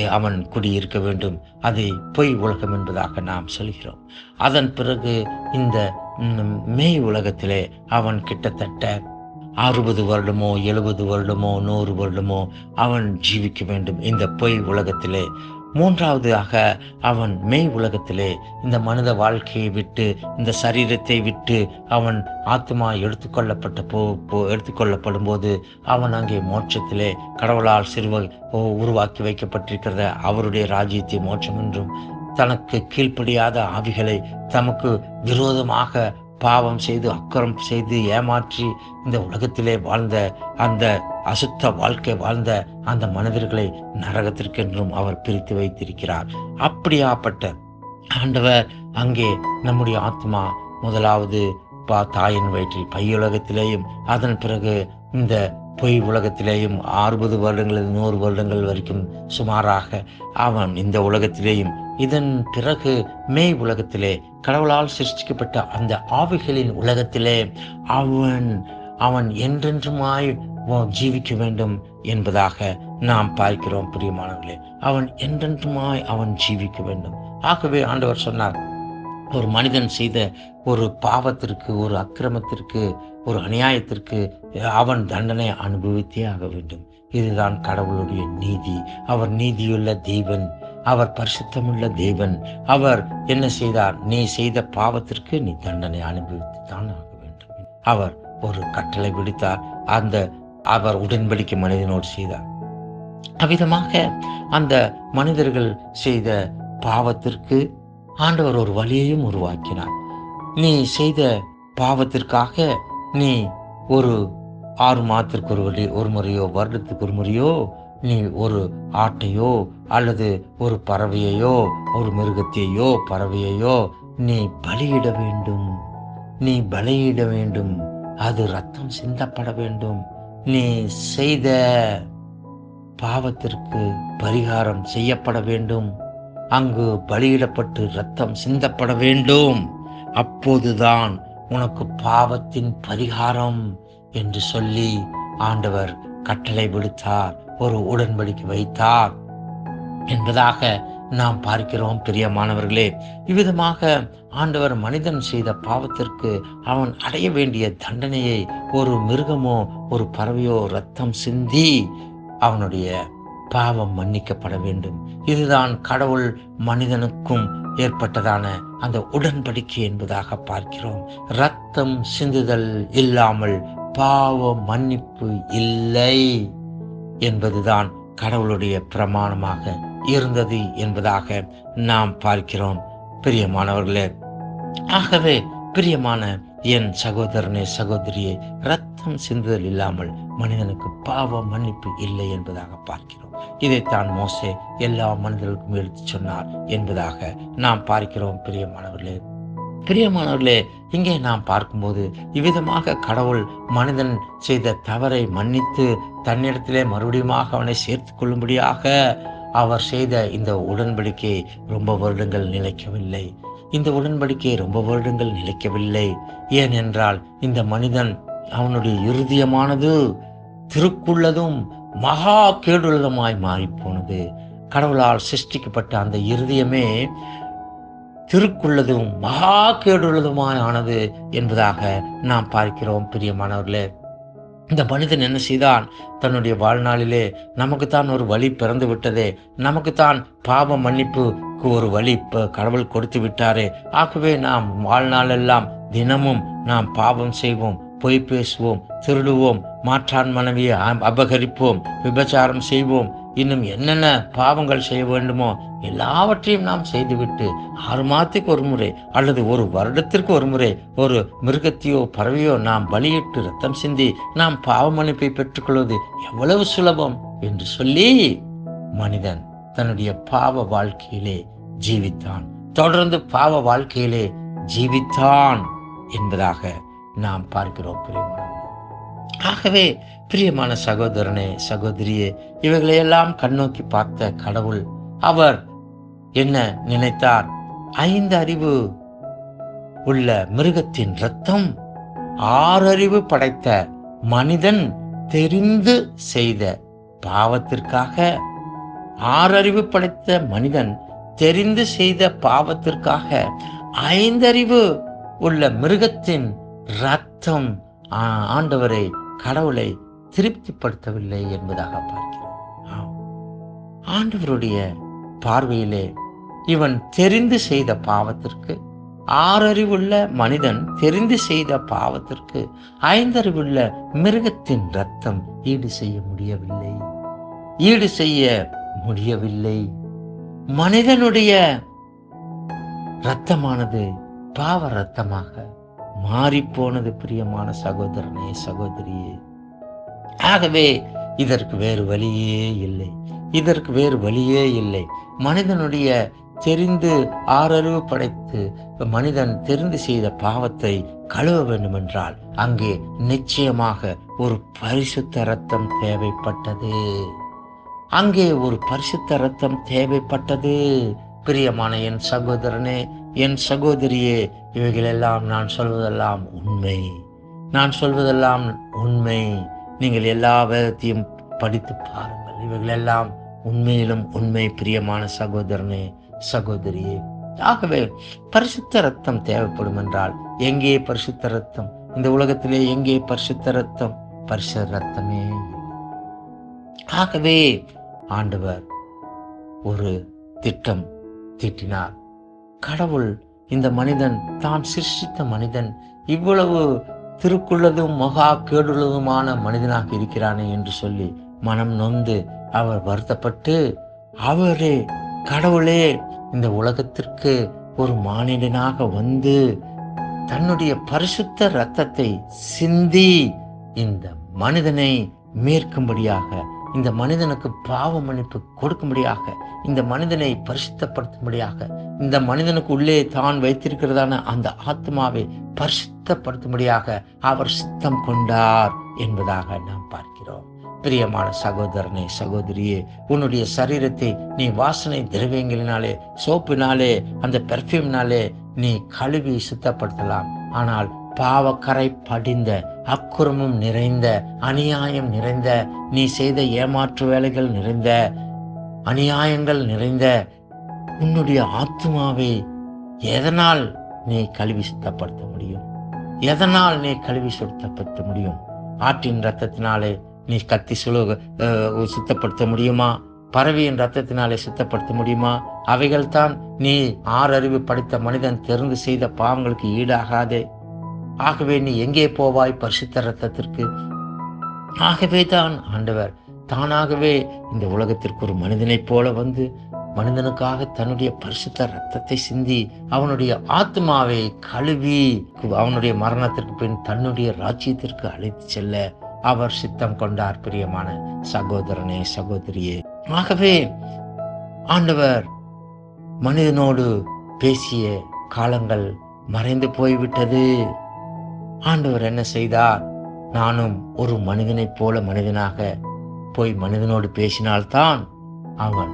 S1: அவன் குடியிருக்க வேண்டும். அதை பொய் உலகம் என்பதாக நாம் சொல்கிறோம். அதன் பிறகு இந்த மெய் உலகத்திலே அவன் கிட்டத்தட்ட அறுபது வருடமோ எழுபது வருடமோ நூறு வருடமோ அவன் ஜீவிக்க வேண்டும். இந்த பொய் உலகத்திலே மூன்றாவதாக அவன் மெய் உலகத்திலே இந்த மனித வாழ்க்கையை விட்டு இந்த சரீரத்தை விட்டு அவன் ஆத்மா எடுத்துக்கொள்ளப்பட்ட போ போ எடுத்துக்கொள்ளப்படும் போது அவன் அங்கே மோட்சத்திலே கடவுளால் சிறுவ உருவாக்கி வைக்கப்பட்டிருக்கிறத அவருடைய ராஜ்யத்தை மோட்சம் என்றும் தனக்கு கீழ்ப்படியாத ஆவிகளை தமக்கு விரோதமாக பாவம் செய்து அக்கறம் செய்து ஏமாற்றி இந்த உலகத்திலே வாழ்ந்த அந்த அசுத்த வாழ்க்கை வாழ்ந்த அந்த மனிதர்களை நரகத்திற்கென்றும் அவர் பிரித்து வைத்திருக்கிறார். அப்படியாப்பட்ட ஆண்டவர் அங்கே நம்முடைய ஆத்மா முதலாவது பா தாயின் வயிற்றில் பையுலகத்திலேயும் அதன் பிறகு இந்த பொய் உலகத்திலேயும் அறுபது வருடங்கள் நூறு வருடங்கள் வரைக்கும் சுமாராக அவன் இந்த உலகத்திலேயும் இதன் பிறகு மேய் உலகத்திலே கடவுளால் சிருஷ்டிக்கப்பட்ட அந்த ஆவிகளின் உலகத்திலே அவன் அவன் என்றென்றுமாய் ஜீவிக்க வேண்டும் என்பதாக நாம் பார்க்கிறோம் பிரியமானவர்களே. அவன் என்றென்றுமாய் அவன் ஜீவிக்க வேண்டும். ஆகவே ஆண்டவர் சொன்னார் ஒரு மனிதன் செய்த ஒரு பாவத்திற்கு ஒரு அக்கிரமத்திற்கு ஒரு அநியாயத்திற்கு அவன் தண்டனை அனுபவித்தே ஆக வேண்டும். இதுதான் கடவுளுடைய நீதி. அவர் நீதியுள்ள தேவன். அவர் பரிசுத்தமுள்ள தேவன். அவர் என்ன செய்தார்? நீ செய்த பாவத்திற்கு நீ தண்டனை அனுபவித்து தான் ஆக வேண்டும். அவர் ஒரு கட்டளை விடுத்தார். அந்த அவர் உடன்படிக்கை மனிதனோடு செய்தார். அவ்விதமாக அந்த மனிதர்கள் செய்த பாவத்திற்கு ஆண்டவர் ஒரு வழியையும் உருவாக்கினார். நீ செய்த பாவத்திற்காக நீ ஒரு ஆறு மாதத்திற்கு ஒரு வழி ஒரு முறையோ வருடத்துக்கு ஒரு முறையோ நீ ஒரு ஆட்டையோ அல்லது ஒரு பறவையையோ ஒரு மிருகத்தையோ பறவையையோ நீ பலியிட வேண்டும். நீ பலியிட வேண்டும். அது ரத்தம் சிந்தப்பட வேண்டும். நீ செய்த பாவத்திற்கு பரிகாரம் செய்யப்பட வேண்டும். அங்கு பலியிடப்பட்டு ரத்தம் சிந்தப்பட வேண்டும். அப்போதுதான் உனக்கு பாவத்தின் பரிகாரம் என்று சொல்லி ஆண்டவர் கட்டளை விடுத்தார் ஒரு உடன்படிக்கை வைத்தார். என்பதாக நாம் பார்க்கிறோம் பிரியமானவர்களே. இவ்விதமாக ஆண்டவர் மனிதன் செய்த பாவத்திற்கு அவன் அடைய வேண்டிய தண்டனையை ஒரு மிருகமோ ஒரு பறவையோ ரத்தம் சிந்தி அவனுடைய பாவம் மன்னிக்கப்பட வேண்டும். இதுதான் கடவுள் மனிதனுக்கும் ஏற்பட்டதான அந்த உடன்படிக்கை என்பதாக பார்க்கிறோம். ரத்தம் சிந்துதல் இல்லாமல் பாவ மன்னிப்பு இல்லை என்பதுதான் கடவுளுடைய பிரமாணமாக இருந்தது என்பதாக நாம் பார்க்கிறோம். பிரியமானவர்களே ஆகவே பிரியமான என் சகோதரனே சகோதரியே ரத்தம் சிந்துதல் இல்லாமல் மனிதனுக்கு பாவ மன்னிப்பு இல்லை என்பதாக பார்க்கிறோம். இதைத்தான் மோசே எல்லா மனிதர்களுக்கும் எடுத்துச் சொன்னார் என்பதாக நாம் பார்க்கிறோம் பிரியமானவர்களே. பிரியமானவர்களே இங்கே நாம் பார்க்கும்போது இவ்விதமாக கடவுள் மனிதன் செய்த தவறை மன்னித்து தன்னிடத்திலே மறுபடியுமாக அவனை சேர்த்து கொள்ளும்படியாக அவர் செய்த இந்த உடன்படிக்கை ரொம்ப வருடங்கள் நிலைக்கவில்லை. இந்த உடன்படிக்கை ரொம்ப வருடங்கள் நிலைக்கவில்லை. ஏனென்றால் இந்த மனிதன் அவனுடைய இருதயமானது திருக்குள்ளதும் மகா கேடுள்ளதுமாய் மாறிப்போனது. கடவுளால் சிருஷ்டிக்கப்பட்ட அந்த இருதயமே திருக்குள்ளதும் மகா கேடுள்ளதுமாய் ஆனது என்பதாக நாம் பார்க்கிறோம் பிரியமானவர்களே. இந்த மனிதன் என்ன செய்தான்? தன்னுடைய வாழ்நாளிலே நமக்குத்தான் ஒரு வழி பிறந்து விட்டதே நமக்குத்தான் பாவ மன்னிப்புக்கு ஒரு வழி கடவுள் கொடுத்து விட்டாரே ஆகவே நாம் வாழ்நாளெல்லாம் தினமும் நாம் பாவம் செய்வோம். பொய் பேசுவோம் திருடுவோம் மாற்றான் மனைவியை அபகரிப்போம் விபச்சாரம் செய்வோம். இன்னும் என்னென்ன பாவங்கள் செய்ய வேண்டுமோ எல்லாவற்றையும் நாம் செய்துவிட்டு ஆறு மாதத்துக்கு ஒரு முறை அல்லது ஒரு வருடத்திற்கு ஒரு முறை ஒரு மிருகத்தையோ பறவையோ நாம் பலியிட்டு ரத்தம் சிந்தி நாம் பாவ மன்னிப்பை பெற்றுக்கொள்வது எவ்வளவு சுலபம் என்று சொல்லி மனிதன் தன்னுடைய பாவ வாழ்க்கையிலே ஜீவித்தான். தொடர்ந்து பாவ வாழ்க்கையிலே ஜீவித்தான் என்பதாக நாம் பார்க்கிறோம் பிரியமான ஆகவே பிரியமான சகோதரனே சகோதரியே இவைகளையெல்லாம் கண்ணோக்கி பார்த்த கடவுள் அவர் என்ன நினைத்தார்? ஐந்து அறிவு உள்ள மிருகத்தின் ரத்தம் ஆறறிவு படைத்த மனிதன் தெரிந்து செய்த பாவத்திற்காக ஆறறிவு படைத்த மனிதன் தெரிந்து செய்த பாவத்திற்காக ஐந்தறிவு உள்ள மிருகத்தின் ரத்தம் ஆ- ஆண்டவரை கடவுளை திருப்திப்படுத்தவில்லை என்பதாக பார்க்கிறோம். ஆண்டவருடைய பார்வையிலே இவன் தெரிந்து செய்த பாவத்திற்கு ஆறறிவுள்ள மனிதன் தெரிந்து செய்த பாவத்திற்கு ஐந்தறிவுள்ள மிருகத்தின் ரத்தம் ஈடு செய்ய முடியவில்லை. ஈடு செய்ய முடியவில்லை. மனிதனுடைய இரத்தமானது பாவ ரத்தமாக மாறிப்போனது பிரியமான சகோதரனே சகோதரியே. ஆகவே இதற்கு வேறு வழியே இல்லை. இதற்கு வேறு வழியே இல்லை. மனிதனுடைய தெரிந்து ஆறறிவு படைத்து மனிதன் தெரிந்து செய்த பாவத்தை கழுவ வேண்டுமென்றால் அங்கே நிச்சயமாக ஒரு பரிசுத்த ரத்தம் தேவைப்பட்டது. அங்கே ஒரு பரிசுத்த ரத்தம் தேவைப்பட்டது. பிரியமான என் சகோதரனே என் சகோதரியே இவைகளெல்லாம் நான் சொல்வதெல்லாம் உண்மை. நான் சொல்வதெல்லாம் உண்மை. நீங்கள் எல்லா வேதத்தையும் படித்து பாருங்கள். இவைகளெல்லாம் உண்மையிலும் உண்மை பிரியமான சகோதரனே சகோதரியே. ஆகவே பரிசுத்த ரத்தம் தேவைப்படும் என்றால் எங்கே பரிசுத்த ரத்தம் இந்த உலகத்திலே எங்கே பரிசுத்த ரத்தம் பரிசு ரத்தமே ஆகவே ஆண்டவர் ஒரு திட்டம் தீட்டினார். கடவுள் இந்த மனிதன் தான் சிருஷ்டித்த மனிதன். இவ்வளவு திருக்குள்ளதும் மகா கேடுள்ளதுமான மனிதனாக இருக்கிறானே என்று சொல்லி மனம் நொந்து அவர் வருத்தப்பட்டு அவரே கடவுளே இந்த உலகத்திற்கு ஒரு மானிடனாக வந்து தன்னுடைய பரிசுத்த இரத்தத்தை சிந்தி இந்த மனிதனை மேற்கும்படியாக இந்த மனிதனுக்கு பாவ மன்னிப்பு கொடுக்கும்படியாக இந்த மனிதனை பரிசுத்தப்படுத்தும்படியாக இந்த மனிதனுக்கு உள்ளே தான் வைத்திருக்கிறதான அந்த ஆத்மாவை பரிசுத்தப்படுத்தும்படியாக அவர் சித்தம் கொண்டார் என்பதாக நாம் பார்க்கிறோம். பிரியமான சகோதரனே சகோதரியே உன்னுடைய சரீரத்தை நீ வாசனை திரவியங்களினாலே சோப்பினாலே அந்த பெர்ஃப்யூம்னாலே நீ கழுவி சுத்தப்படுத்தலாம். ஆனால் பாவக்கரை படிந்த அக்குறமும் நிறைந்த அநியாயம் நிறைந்த நீ செய்த ஏமாற்று வேலைகள் நிறைந்த அநியாயங்கள் நிறைந்த உன்னுடைய ஆத்மாவை எதனால் நீ கழுவி சுத்தப்படுத்த முடியும்? எதனால் நீ கழுவி சுத்தப்படுத்த முடியும்? ஆற்றின் ரத்தத்தினாலே நீ கத்தி சுழு சுத்தப்படுத்த முடியுமா? பறவையின் ரத்தத்தினாலே சுத்தப்படுத்த முடியுமா? அவைகள்தான் நீ ஆறறிவு படித்த மனிதன் தெரிந்து செய்த பாவங்களுக்கு ஈடாகாதே. ஆகவே நீ எங்கே போவாய் பரிசுத்த ரத்தத்திற்கு ஆகவே தான் ஆண்டவர் தானாகவே இந்த உலகத்திற்கு ஒரு மனிதனைப் போல வந்து மனிதனுக்காக தன்னுடைய பரிசுத்த ரத்தத்தை சிந்தி அவனுடைய ஆத்மாவை கழுவி அவனுடைய மரணத்திற்கு பின் தன்னுடைய ராஜ்யத்திற்கு அழைத்து செல்ல அவர் சித்தம் கொண்டார் பிரியமான சகோதரனே சகோதரியே. ஆகவே ஆண்டவர் மனிதனோடு பேசிய காலங்கள் மறைந்து போய்விட்டது. ஆண்டவர் என்ன செய்தார்? நானும் ஒரு மனிதனைப் போல மனிதனாக போய் மனிதனோடு பேசினால்தான் அவன்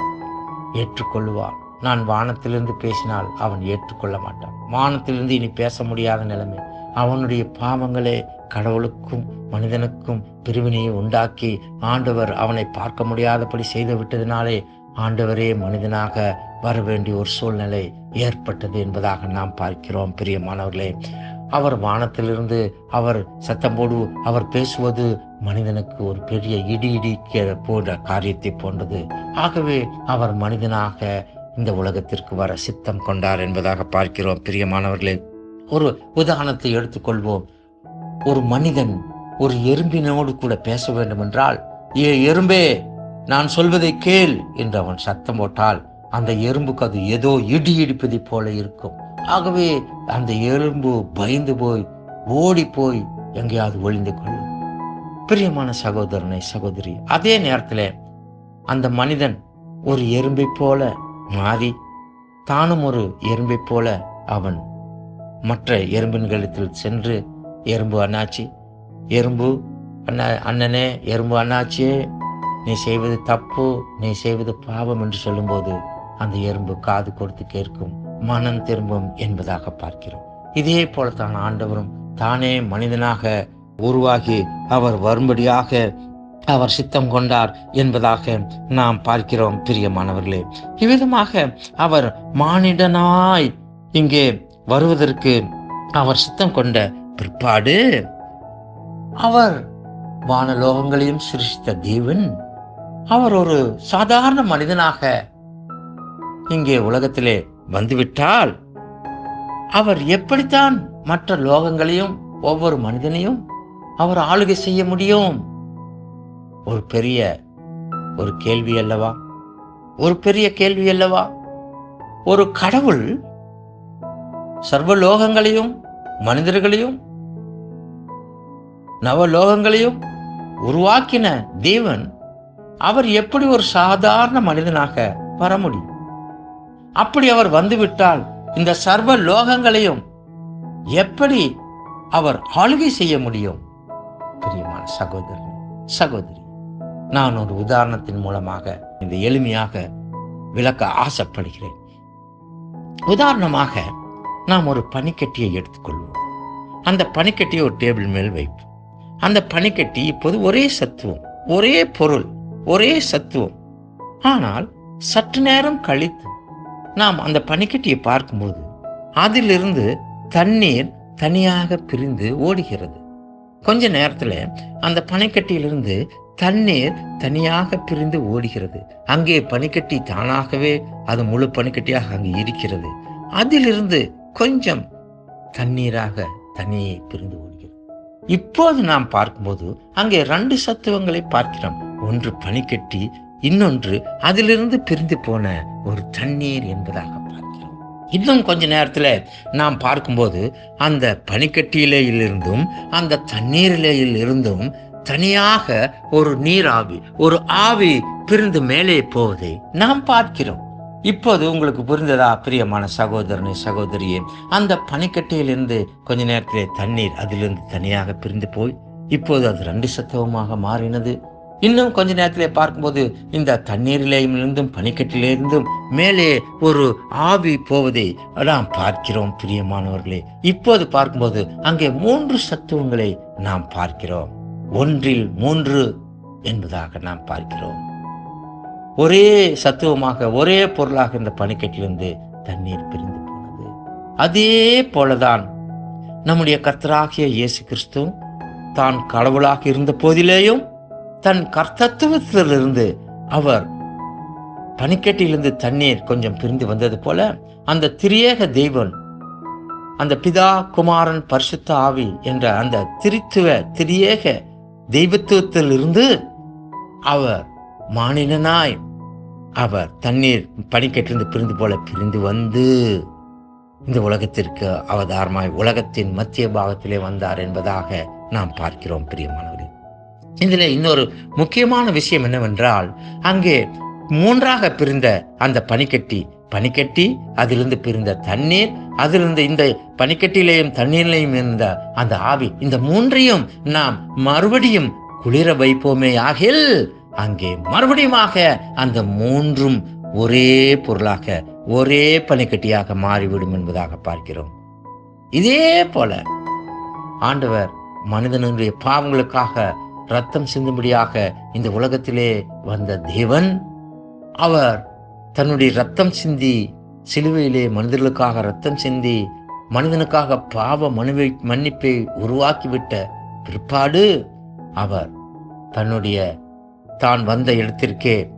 S1: ஏற்றுக்கொள்வான். நான் வானத்திலிருந்து பேசினால் அவன் ஏற்றுக்கொள்ள மாட்டான். வானத்திலிருந்து இனி பேச முடியாத நிலைமை. அவனுடைய பாவங்களே கடவுளுக்கும் மனிதனுக்கும் பிரிவினையை உண்டாக்கி ஆண்டவர் அவனை பார்க்க முடியாதபடி செய்து விட்டதினாலே ஆண்டவரே மனிதனாக வர வேண்டிய ஒரு சூழ்நிலை ஏற்பட்டது என்பதாக நாம் பார்க்கிறோம். பிரியமானவர்களே அவர் வானத்திலிருந்து அவர் சத்தம் போடு அவர் பேசுவது மனிதனுக்கு ஒரு பெரிய இடி இடிக்கிற போன்ற காரியத்தை போன்றது. ஆகவே அவர் மனிதனாக இந்த உலகத்திற்கு வர சித்தம் கொண்டார் என்பதாக பார்க்கிறோம் பிரியமானவர்களே. ஒரு உதாரணத்தை எடுத்துக்கொள்வோம். ஒரு மனிதன் ஒரு எறும்பினோடு கூட பேச வேண்டும் என்றால் ஏ எறும்பே நான் சொல்வதை கேள் என்று அவன் சத்தம் போட்டால் அந்த எறும்புக்கு அது ஏதோ இடி இடிப்பதை போல இருக்கும். ஆகவே அந்த எறும்பு பயந்து போய் ஓடி போய் எங்கேயாவது ஒளிந்து கொள்ளும். பிரியமான சகோதரனை சகோதரி அதே நேரத்தில் அந்த மனிதன் ஒரு எறும்பைப் போல மாறி தானும் ஒரு எறும்பைப் போல அவன் மற்ற எறும்பின்களிடத்தில் சென்று எறும்பு அண்ணாச்சி எறும்பு அண்ணா அண்ணனே எறும்பு அண்ணாச்சியே நீ செய்வது தப்பு நீ செய்வது பாவம் என்று சொல்லும்போது அந்த எறும்பு காது கொடுத்து கேட்கும். மனம் திரும்பும் என்பதாக பார்க்கிறோம். இதே போலத்தான் ஆண்டவரும் தானே மனிதனாக உருவாகி அவர் வரும்படியாக அவர் சித்தம் கொண்டார் என்பதாக நாம் பார்க்கிறோம் பிரியமானவர்களே. இவ்விதமாக அவர் மானிடனாய் இங்கே வருவதற்கு அவர் சித்தம் கொண்ட பிற்பாடு அவர் வானலோகங்களையும் சிருஷ்டித்த தேவன் அவர் ஒரு சாதாரண மனிதனாக இங்கே உலகத்திலே வந்துவிட்டால் அவர் எப்படித்தான் மற்ற லோகங்களையும் ஒவ்வொரு மனிதனையும் அவர் ஆளுகை செய்ய முடியும்? ஒரு பெரிய ஒரு கேள்வி அல்லவா? ஒரு பெரிய கேள்வி அல்லவா? ஒரு கடவுள் சர்வலோகங்களையும் மனிதர்களையும் நவலோகங்களையும் உருவாக்கின தேவன் அவர் எப்படி ஒரு சாதாரண மனிதனாக வர முடியும்? அப்படி அவர் வந்துவிட்டால் இந்த சர்வ லோகங்களையும் எப்படி அவர் ஆளுகை செய்ய முடியும்? பிரியமான சகோதரன் சகோதரி நான் ஒரு உதாரணத்தின் மூலமாக இந்த எளிமையாக விளக்க ஆசைப்படுகிறேன். உதாரணமாக நாம் ஒரு பனிக்கட்டியை எடுத்துக்கொள்வோம். அந்த பனிக்கட்டியை ஒரு டேபிள் மேல் வைப்போம். அந்த பனிக்கட்டி இப்போது ஒரே சத்துவம் ஒரே பொருள் ஒரே சத்துவம். ஆனால் சற்று நேரம் கழித்து நாம் அந்த பனிக்கட்டியை பார்க்கும்போது அதிலிருந்து தண்ணீர் தனியாக பிரிந்து ஓடுகிறது. கொஞ்ச நேரத்துல அந்த பனிக்கட்டியிலிருந்து தண்ணீர் தனியாக பிரிந்து ஓடுகிறது. அங்கே பனிக்கட்டி தானாகவே அது முழு பனிக்கட்டியாக அங்கே இருக்கிறது. அதிலிருந்து கொஞ்சம் தண்ணீராக தனியே பிரிந்து ஓடுகிறது. இப்போது நாம் பார்க்கும்போது அங்கே ரெண்டு சத்துவங்களை பார்க்கிறோம். ஒன்று பனிக்கட்டி இன்னொன்று அதிலிருந்து பிரிந்து போன ஒரு தண்ணீர் என்பதாக பார்க்கிறோம். இன்னும் கொஞ்ச நேரத்தில் நாம் பார்க்கும்போது அந்த பனிக்கட்டியிலேயிலிருந்தும் அந்த தண்ணீரிலேயில் இருந்தும் தனியாக ஒரு நீராவி ஒரு ஆவி பிரிந்து மேலே போவதை நாம் பார்க்கிறோம். இப்போது உங்களுக்கு புரிந்ததா பிரியமான சகோதரனை சகோதரியே அந்த பனிக்கட்டியிலிருந்து கொஞ்ச நேரத்திலே தண்ணீர் அதிலிருந்து தனியாக பிரிந்து போய் இப்போது அது ரெண்டு சத்துவமாக மாறினது. இன்னும் கொஞ்ச நேரத்திலே பார்க்கும்போது இந்த தண்ணீரிலேயும் பனிக்கட்டிலிருந்தும் மேலே ஒரு ஆவி போவதை நாம் பார்க்கிறோம் பிரியமானவர்களே. இப்போது பார்க்கும்போது அங்கே மூன்று சத்துவங்களை நாம் பார்க்கிறோம். ஒன்றில் மூன்று என்பதாக நாம் பார்க்கிறோம். ஒரே சத்துவமாக ஒரே பொருளாக இந்த பனிக்கட்டிலிருந்து தண்ணீர் பிரிந்து போனது. அதே போலதான் நம்முடைய கர்த்தராகிய இயேசு கிறிஸ்து தான் கடவுளாக இருந்த போதிலேயும் தன் கர்த்தத்துவத்திலிருந்து அவர் பனிக்கட்டியிலிருந்து தண்ணீர் கொஞ்சம் பிரிந்து வந்தது போல அந்த திரியேக தெய்வன் அந்த பிதா குமாரன் பரிசுத்த ஆவி என்ற அந்த திரித்துவ திரியேக தெய்வத்துவத்திலிருந்து அவர் மானிடனாய் அவர் தண்ணீர் பனிக்கட்டிலிருந்து பிரிந்து போல பிரிந்து வந்து இந்த உலகத்திற்கு அவதாரமாய் உலகத்தின் மத்திய பாகத்திலே வந்தார் என்பதாக நாம் பார்க்கிறோம் பிரியமானவர்களே. இதில் இன்னொரு முக்கியமான விஷயம் என்னவென்றால் அங்கே மூன்றாக பிரிந்த அந்த பனிக்கட்டி பனிக்கட்டி அதிலிருந்து பிரிந்த தண்ணீர் அதிலிருந்து இந்த பனிக்கட்டிலேயும் தண்ணீரிலேயும் இருந்த அந்த ஆவி இந்த மூன்றையும் நாம் மறுபடியும் குளிர வைப்போமே ஆகில் அங்கே மறுபடியுமாக அந்த மூன்றும் ஒரே பொருளாக ஒரே பனிக்கட்டியாக மாறிவிடும் என்பதாக பார்க்கிறோம். இதே போல ஆண்டவர் மனிதனுடைய பாவங்களுக்காக ரத்தம் சிந்தும்படியாக இந்த உலகத்திலே வந்த தேவன் அவர் தன்னுடைய ரத்தம் சிந்தி சிலுவையிலே மனிதர்களுக்காக ரத்தம் சிந்தி மனிதனுக்காக பாவ மனுவை மன்னிப்பை உருவாக்கிவிட்ட பிற்பாடு அவர் தன்னுடைய தான் வந்த இடத்திற்கே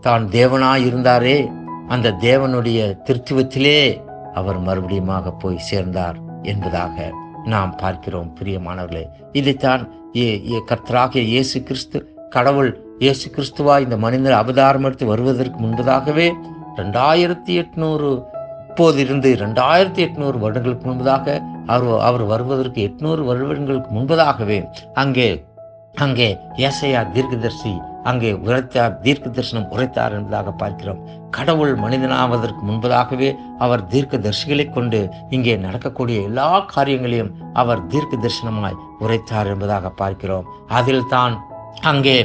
S1: தான் தேவனாய் இருந்தாரே அந்த தேவனுடைய திருத்துவத்திலே அவர் மறுபடியுமாக போய் சேர்ந்தார் என்பதாக நாம் பார்க்கிறோம். பிரியமானவர்களே இதைத்தான் ஏ- ஏ- கர்த்தராகிய இயேசு கிறிஸ்து கடவுள் இயேசு கிறிஸ்துவா இந்த மனிதர் அவதாரம் எடுத்து வருவதற்கு முன்பதாகவே ரெண்டாயிரத்தி எட்நூறு இப்போதிருந்து ரெண்டாயிரத்தி எட்நூறு வருடங்களுக்கு முன்பதாக அவர் அவர் வருவதற்கு எட்நூறு வருடங்களுக்கு முன்பதாகவே அங்கே அங்கே ஏசையா தீர்க்கதர்சி அங்கே உரைத்தார் தீர்க்க தரிசனம் உரைத்தார் என்பதாக பார்க்கிறோம். கடவுள் மனிதனாவதற்கு முன்பதாகவே அவர் தீர்க்க தரிசிகளை கொண்டு இங்கே நடக்கக்கூடிய எல்லா காரியங்களையும் அவர் தீர்க்க தரிசனமாய் உரைத்தார் என்பதாக பார்க்கிறோம். அதில் தான் அங்கே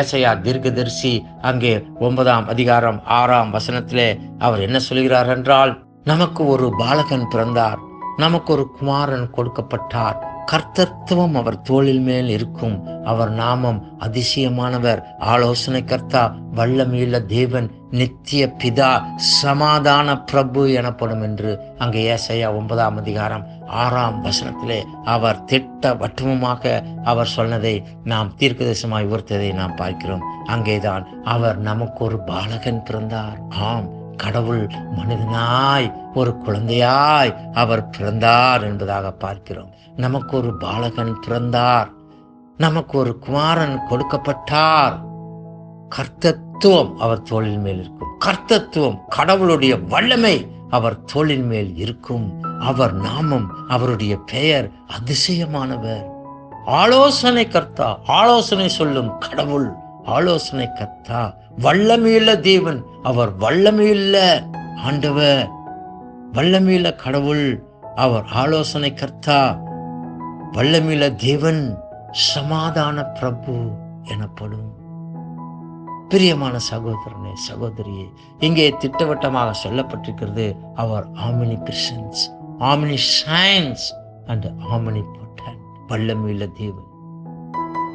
S1: ஏசையா தீர்க்கதரிசி அங்கே ஒன்பதாம் அதிகாரம் ஆறாம் வசனத்திலே அவர் என்ன சொல்கிறார் என்றால் நமக்கு ஒரு பாலகன் பிறந்தார். நமக்கு ஒரு குமாரன் கொடுக்கப்பட்டார். கர்த்தத்துவம் அவர் தோளில் மேல் இருக்கும். அவர் நாமம் அதிசயமானவர். ஆலோசனை கர்த்தா வல்லமையுள்ள தேவன் நித்திய பிதா சமாதான பிரபு எனப்படும் என்று அங்கே ஏசையா ஒன்பதாம் அதிகாரம் ஆறாம் வசனத்திலே அவர் திட்ட வட்டமுமாக அவர் சொன்னதை நாம் தீர்க்கதேசமாய் உயர்த்ததை நாம் பார்க்கிறோம். அங்கேதான் அவர் நமக்கு ஒரு பாலகன் பிறந்தார். ஆம் கடவுள் மனிதனாய் ஒரு குழந்தையாய் அவர் பிறந்தார் என்பதாக பார்க்கிறோம். நமக்கு ஒரு பாலகன் பிறந்தார். நமக்கு ஒரு குமாரன் கொடுக்கப்பட்டார். கர்த்தத்துவம் அவர் தோளின் மேல் இருக்கும். கர்த்தத்துவம் கடவுளுடைய வல்லமை அவர் தோளின் மேல் இருக்கும் அவர் நாமம் அவருடைய பெயர் அதிசயமானவர். ஆலோசனை கர்த்தா ஆலோசனை சொல்லும் கடவுள் ஆலோசனை கர்த்தா. வல்லமையுள்ள தேவன் அவர் வல்லமையுள்ள ஆண்டவர். வல்லமையுள்ள கடவுள் அவர் ஆலோசனை கர்த்தா. வல்லமையுள்ள தேவன் சமாதான பிரபு எனப்படும். பிரியமான சகோதரனே சகோதரியே இங்கே திட்டவட்டமாக சொல்லப்பட்டிருக்கிறது அவர் omnipresence omniscience and omnipotent வல்லமையுள்ள தேவன்.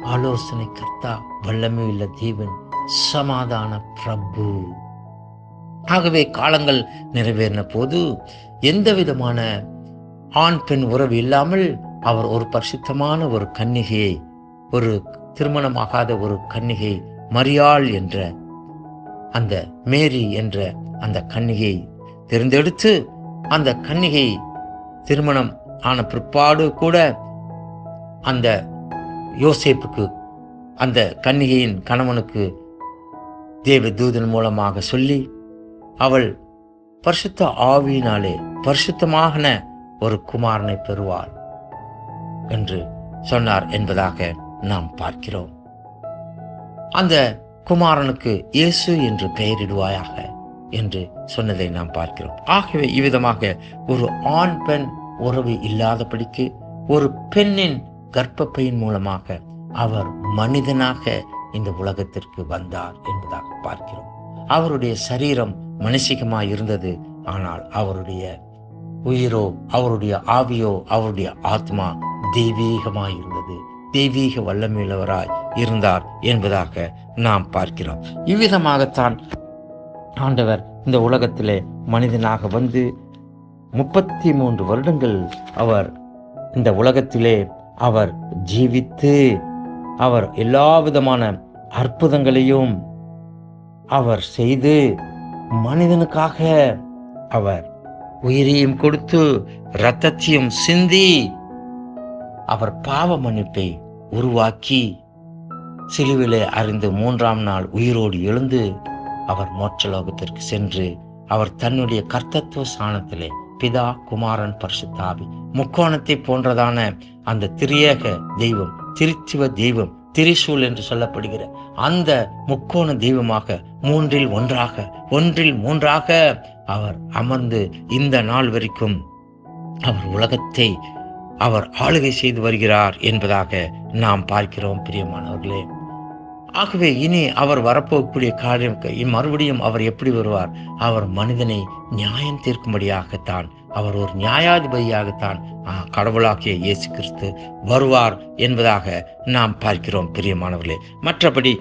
S1: ஆலோசனை கர்த்தா வல்லமையுள்ள தேவன் சமாதான பிரபு. ஆகவே காலங்கள் நிறைவேறின போது எந்த விதமான ஆண் பெண் உறவு இல்லாமல் அவர் ஒரு பரிசுத்தமான ஒரு கன்னிகையை ஒரு திருமணமாகாத ஒரு கன்னிகை மரியாள் என்ற அந்த மேரி என்ற அந்த கன்னிகை தேர்ந்தெடுத்து அந்த கன்னிகை திருமணம் ஆன பிற்பாடு கூட அந்த யோசேப்புக்கு அந்த கன்னிகையின் கணவனுக்கு தேவ தூதன் மூலமாக சொல்லி அவள் பரிசுத்த ஆவியினாலே பரிசுத்தமான ஒரு குமாரனை பெறுவாள் என்று சொன்னார் என்பதாக நாம் பார்க்கிறோம். அந்த குமாரனுக்கு இயேசு என்று பெயரிடுவாயாக என்று சொன்னதை நாம் பார்க்கிறோம். ஆகவே இவ்விதமாக ஒரு ஆண் பெண் உறவு இல்லாதபடிக்கு ஒரு பெண்ணின் கர்ப்பப்பையின் மூலமாக அவர் மனிதனாக இந்த உலகத்திற்கு வந்தார் என்பதாக பார்க்கிறோம். அவருடைய சரீரம் மனுஷிகமாய் இருந்தது ஆனால் அவருடைய உயிரோ அவருடைய ஆவியோ அவருடைய ஆத்மா தெய்வீகமாய் இருந்தது தெய்வீக வல்லமையுள்ளவராய் இருந்தார் என்பதாக நாம் பார்க்கிறோம். இவ்விதமாகத்தான் ஆண்டவர் இந்த உலகத்திலே மனிதனாக வந்து முப்பத்தி மூன்று வருடங்கள் அவர் இந்த உலகத்திலே அவர் ஜீவித்து அவர் எல்லா விதமான அற்புதங்களையும் அவர் செய்து மனிதனுக்காக அவர் உயிரையும் கொடுத்து இரத்தத்தையும் சிந்தி அவர் பாவ மன்னிப்பை உருவாக்கி சிலுவிலே அறிந்து மூன்றாம் நாள் உயிரோடு எழுந்து அவர் மோட்சலோகத்திற்கு சென்று அவர் தன்னுடைய கர்த்தத்துவ ஸ்தானத்திலே பிதா குமாரன் பரிசுத்தாவி முக்கோணத்தை போன்றதான அந்த திரியேக தெய்வம் திருச்சிவ தெய்வம் திரிசூல் என்று சொல்லப்படுகிற அந்த முக்கோண தெய்வமாக மூன்றில் ஒன்றாக ஒன்றில் மூன்றாக அவர் அமர்ந்து இந்த நாள் வரைக்கும் அவர் உலகத்தை அவர் ஆளுகை செய்து வருகிறார் என்பதாக நாம் பார்க்கிறோம் பிரியமானவர்களே. ஆகவே இனி அவர் வரப்போகக்கூடிய காரியம் மறுபடியும் அவர் எப்படி வருவார்? அவர் மனிதனை நியாயம் தீர்க்கும்படியாகத்தான் அவர் ஒரு நியாயாதிபதியாகத்தான் கடவுளாகிய இயேசு கிறிஸ்து வருவார் என்பதாக நாம் பார்க்கிறோம் பிரியமானவர்களே. மற்றபடி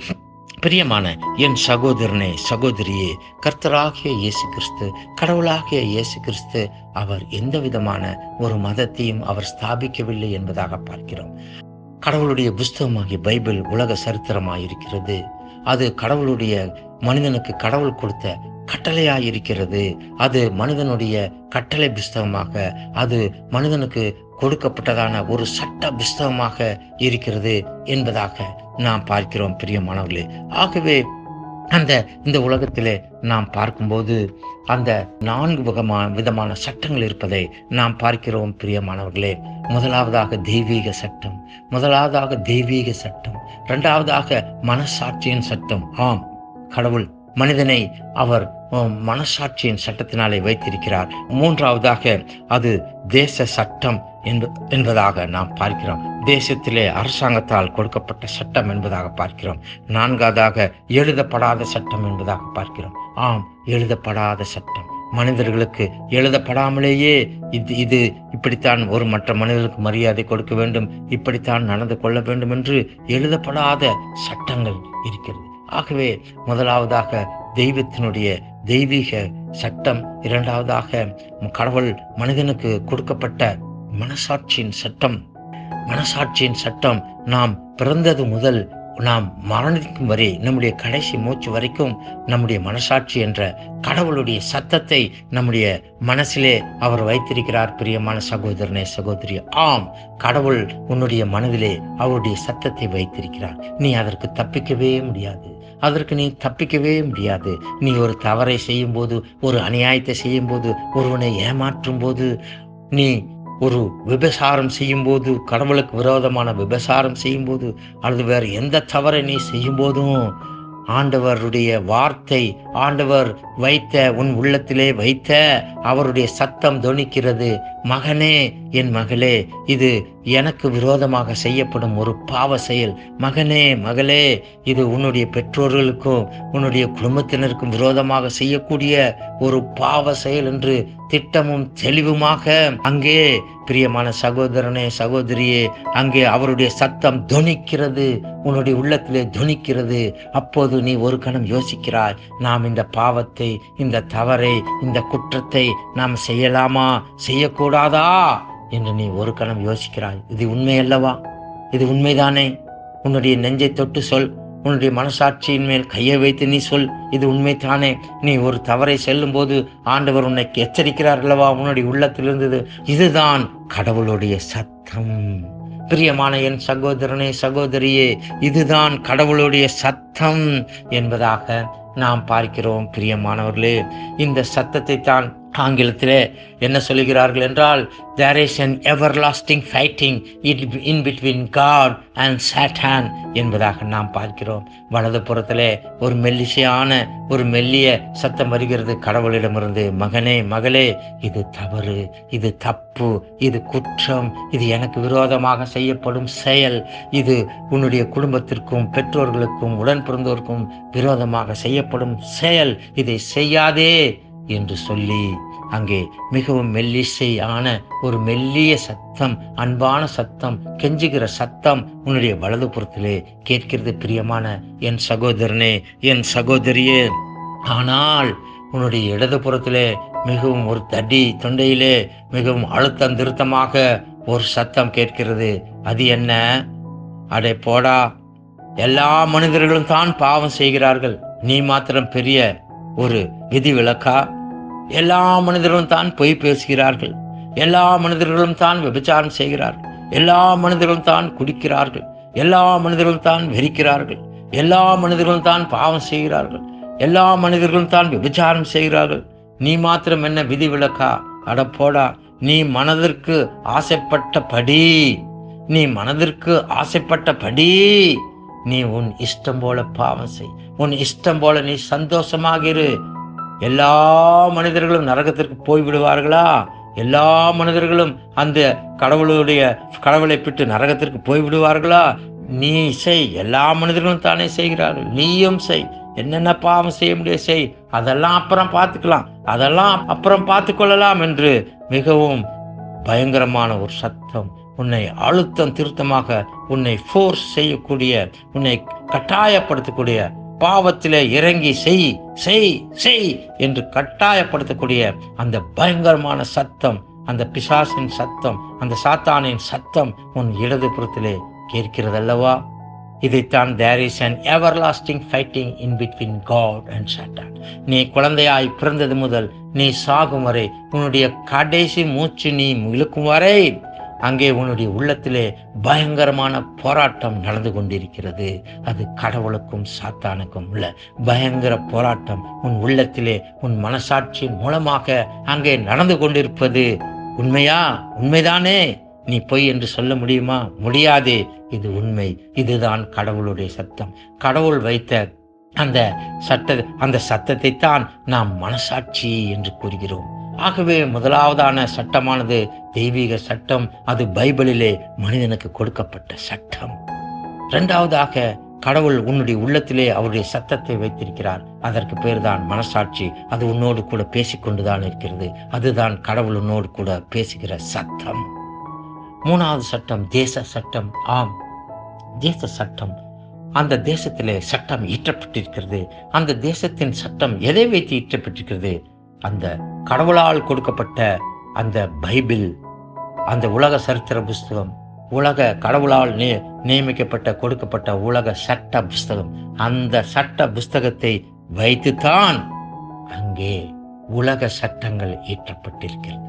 S1: பிரியமான என் சகோதரனே சகோதரியே கர்த்தராகிய இயேசு கிறிஸ்து கடவுளாகிய இயேசு கிறிஸ்து அவர் எந்த விதமான ஒரு மதத்தையும் அவர் ஸ்தாபிக்கவில்லை என்பதாக பார்க்கிறோம். கடவுளுடைய புஸ்தகமாகிய பைபிள் உலக சரித்திரமாயிருக்கிறது. அது கடவுளுடைய மனிதனுக்கு கடவுள் கொடுத்த கட்டளையாக இருக்கிறது அது மனிதனுடைய கட்டளை புஸ்தகமாக அது மனிதனுக்கு கொடுக்கப்பட்டதான ஒரு சட்ட புஸ்தகமாக இருக்கிறது என்பதாக நாம் பார்க்கிறோம் பிரியமானவர்களே ஆகவே அந்த இந்த உலகத்திலே நாம் பார்க்கும்போது அந்த நான்கு விதமான விதமான சட்டங்கள் இருப்பதை நாம் பார்க்கிறோம் பிரியமானவர்களே முதலாவதாக தெய்வீக சட்டம் முதலாவதாக தெய்வீக சட்டம் இரண்டாவதாக மனசாட்சியின் சட்டம். ஆம் கடவுள் மனிதனை அவர் மனசாட்சியின் சட்டத்தினாலே வைத்திருக்கிறார். மூன்றாவதாக அது தேச சட்டம் என்பதாக நாம் பார்க்கிறோம். தேசத்திலே அரசாங்கத்தால் கொடுக்கப்பட்ட சட்டம் என்பதாக பார்க்கிறோம். நான்காவதாக எழுதப்படாத சட்டம் என்பதாக பார்க்கிறோம். ஆம் எழுதப்படாத சட்டம். மனிதர்களுக்கு எழுதப்படாமலேயே இது இது இப்படித்தான் ஒரு மற்ற மனிதர்களுக்கு மரியாதை கொடுக்க வேண்டும் இப்படித்தான் நடந்து கொள்ள வேண்டும் என்று எழுதப்படாத சட்டங்கள் இருக்கிறது. ஆகவே முதலாவதாக தெய்வத்தினுடைய தெய்வீக சட்டம் இரண்டாவதாக கடவுள் மனிதனுக்கு கொடுக்கப்பட்ட மனசாட்சியின் சட்டம். மனசாட்சியின் சட்டம் நாம் பிறந்தது முதல் நாம் மரணிக்கும் வரை நம்முடைய கடைசி மூச்சு வரைக்கும் நம்முடைய மனசாட்சி என்ற கடவுளுடைய சத்தத்தை நம்முடைய மனசிலே அவர் வைத்திருக்கிறார். பிரியமான சகோதரனே சகோதரி ஆம் கடவுள் உன்னுடைய மனதிலே அவருடைய சத்தத்தை வைத்திருக்கிறார். நீ அதற்கு தப்பிக்கவே முடியாது. அதற்கு நீ தப்பிக்கவே முடியாது. நீ ஒரு தவறை செய்யும் போது ஒரு அநியாயத்தை செய்யும் போது ஒருவனை ஏமாற்றும் போது நீ ஒரு விபசாரம் செய்யும் போது கடவுளுக்கு விரோதமான விபசாரம் செய்யும்போது அல்லது வேறு எந்த தவறை நீ செய்யும் போதும் ஆண்டவருடைய வார்த்தை ஆண்டவர் வைத்த உன் உள்ளத்திலே வைத்த அவருடைய சத்தம் துணிக்கிறது. மகனே என் மகளே இது எனக்கு விரோதமாக செய்யப்படும் ஒரு பாவ செயல். மகனே மகளே இது உன்னுடைய பெற்றோர்களுக்கும் உன்னுடைய குடும்பத்தினருக்கும் விரோதமாக செய்யக்கூடிய ஒரு பாவ செயல் என்று திட்டமும் தெளிவுமாக அங்கே பிரியமான சகோதரனே சகோதரியே அங்கே அவருடைய சத்தம் துணிக்கிறது உன்னுடைய உள்ளத்திலே துணிக்கிறது. அப்போது நீ ஒரு கணம் யோசிக்கிறாய் நாம் இந்த பாவத்தை இந்த தவறை இந்த குற்றத்தை நாம் செய்யலாமா? செய்யக்கூடாதா? என்று நீ ஒரு கணம் யோசிக்கிறாய். இது உண்மை அல்லவா இது உண்மைதானே? உன்னுடைய நெஞ்சை தொட்டு சொல். உன்னுடைய மனசாட்சியின் மேல் கையை வைத்து நீ சொல். இது உண்மைதானே? நீ ஒரு தவறை செல்லும் போது ஆண்டவர் உன்னை எச்சரிக்கிறார் அல்லவா உன்னுடைய உள்ளத்தில் இருந்தது. இதுதான் கடவுளுடைய சத்தம். பிரியமான என் சகோதரனே சகோதரியே இதுதான் கடவுளுடைய சத்தம் என்பதாக நாம் பார்க்கிறோம். பிரியமானவர்களே இந்த சத்தத்தை தான் ஆங்கிலத்தில் என்ன சொல்லுகிறார்கள் என்றால் there is an everlasting fighting in between God and Satan என்பதாக நாம் பார்க்கிறோம். வலது புறத்தில் ஒரு மெல்லிசையான ஒரு மெல்லிய சத்தம் வருகிறது. கடவுளிடமிருந்து மகனே மகளே இது தவறு இது தப்பு இது குற்றம் இது எனக்கு விரோதமாக செய்யப்படும் செயல் இது உன்னுடைய குடும்பத்திற்கும் பெற்றோர்களுக்கும் உடன் பிறந்தோருக்கும் விரோதமாக செய்யப்படும் செயல் இதை செய்யாதே என்று சொல்லி அங்கே மிகவும் மெல்லிசையான ஒரு மெல்லிய சத்தம் அன்பான சத்தம் கெஞ்சுகிற சத்தம் உன்னுடைய வலது புறத்திலே கேட்கிறது பிரியமான என் சகோதரனே என் சகோதரியே. ஆனால் உன்னுடைய இடது புறத்திலே மிகவும் ஒரு தடி தொண்டையிலே மிகவும் அழுத்தம் திருத்தமாக ஒரு சத்தம் கேட்கிறது. அது என்ன? அடே போடா எல்லா மனிதர்களும் தான் பாவம் செய்கிறார்கள். நீ மாத்திரம் பெரிய ஒரு விதிவிலக்கா எல்லா மனிதர்களும் தான் பொய் பேசுகிறார்கள். எல்லா மனிதர்களும் தான் விபச்சாரம் செய்கிறார்கள். எல்லா மனிதர்களும் தான் குடிக்கிறார்கள். எல்லா மனிதர்களும் தான் வெறிக்கிறார்கள். எல்லா மனிதர்களும் தான் பாவம் செய்கிறார்கள். எல்லா மனிதர்களும் தான் விபச்சாரம் செய்கிறார்கள். நீ மாத்திரம் என்ன விதி விலக்கா அடப்போடா நீ மனதிற்கு ஆசைப்பட்டபடி. நீ மனதிற்கு ஆசைப்பட்டபடி. நீ உன் இஷ்டம் போல பாவம் செய். உன் இஷ்டம் போல நீ சந்தோஷமாக இரு எல்லா மனிதர்களும் நரகத்திற்கு போய் விடுவார்களா எல்லா மனிதர்களும் அந்த கடவுளுடைய கடவுளை விட்டு நரகத்திற்கு போய் விடுவார்களா நீ செய். எல்லா மனிதர்களும் தானே செய்கிறார்கள். நீயும் செய். என்னென்ன பாவம் செய்ய முடியும் செய். அதெல்லாம் அப்புறம் பார்த்துக்கலாம். அதெல்லாம் அப்புறம் பார்த்து கொள்ளலாம் என்று மிகவும் பயங்கரமான ஒரு சத்தம் உன்னை அழுத்தம் திருத்தமாக உன்னை ஃபோர்ஸ் செய்யக்கூடிய உன்னை கட்டாயப்படுத்தக்கூடிய பாவத்திலே இறங்கி செய் செய் செய் என்று கட்டாயப்படுத்தக்கூடிய அந்த பயங்கரமான சத்தம் அந்த பிசாசின் சத்தம் அந்த சாத்தானின் சத்தம் உன் இடதுபுறத்திலே கேட்கிறதல்லவா? இதைத்தான் there is an everlasting fighting in between God and Satan நீ குழந்தையாய் பிறந்தது முதல் நீ சாகும் வரை உன்னுடைய கடைசி மூச்சு நீ இழுக்கும் வரை அங்கே உன்னுடைய உள்ளத்திலே பயங்கரமான போராட்டம் நடந்து கொண்டிருக்கிறது. அது கடவுளுக்கும் சாத்தானுக்கும் உள்ள பயங்கர போராட்டம். உன் உள்ளத்திலே உன் மனசாட்சியின் மூலமாக அங்கே நடந்து கொண்டிருப்பது. உண்மையா? உண்மைதானே? நீ பொய் என்று சொல்ல முடியுமா? முடியாதே. இது உண்மை. இதுதான் கடவுளுடைய சத்தம். கடவுள் வைத்த அந்த சட்ட அந்த சத்தத்தை தான் நாம் மனசாட்சி என்று கூறுகிறோம். ஆகவே முதலாவதான சட்டமானது தெய்வீக சட்டம். அது பைபிளிலே மனிதனுக்கு கொடுக்கப்பட்ட சட்டம். இரண்டாவதாக கடவுள் உன்னுடைய உள்ளத்திலே அவருடைய சத்தத்தை வைத்திருக்கிறார். அதற்கு பேர் தான் மனசாட்சி. அது உன்னோடு கூட பேசிக்கொண்டுதான் இருக்கிறது. அதுதான் கடவுள் உன்னோடு கூட பேசுகிற சத்தம். மூணாவது சட்டம் தேச சட்டம். ஆம் தேச சட்டம். அந்த தேசத்திலே சட்டம் ஈற்றப்பட்டிருக்கிறது அந்த தேசத்தின் சட்டம் எதை வைத்து ஈற்றப்பட்டிருக்கிறது அந்த கடவுளால் கொடுக்கப்பட்ட அந்த பைபிள் அந்த உலக சரித்திர புஸ்தகம் உலக கடவுளால் நே நியமிக்கப்பட்ட கொடுக்கப்பட்ட உலக சட்ட புஸ்தகம் அந்த சட்ட புஸ்தகத்தை வைத்துத்தான் அங்கே உலக சட்டங்கள் இயற்றப்பட்டிருக்கிறது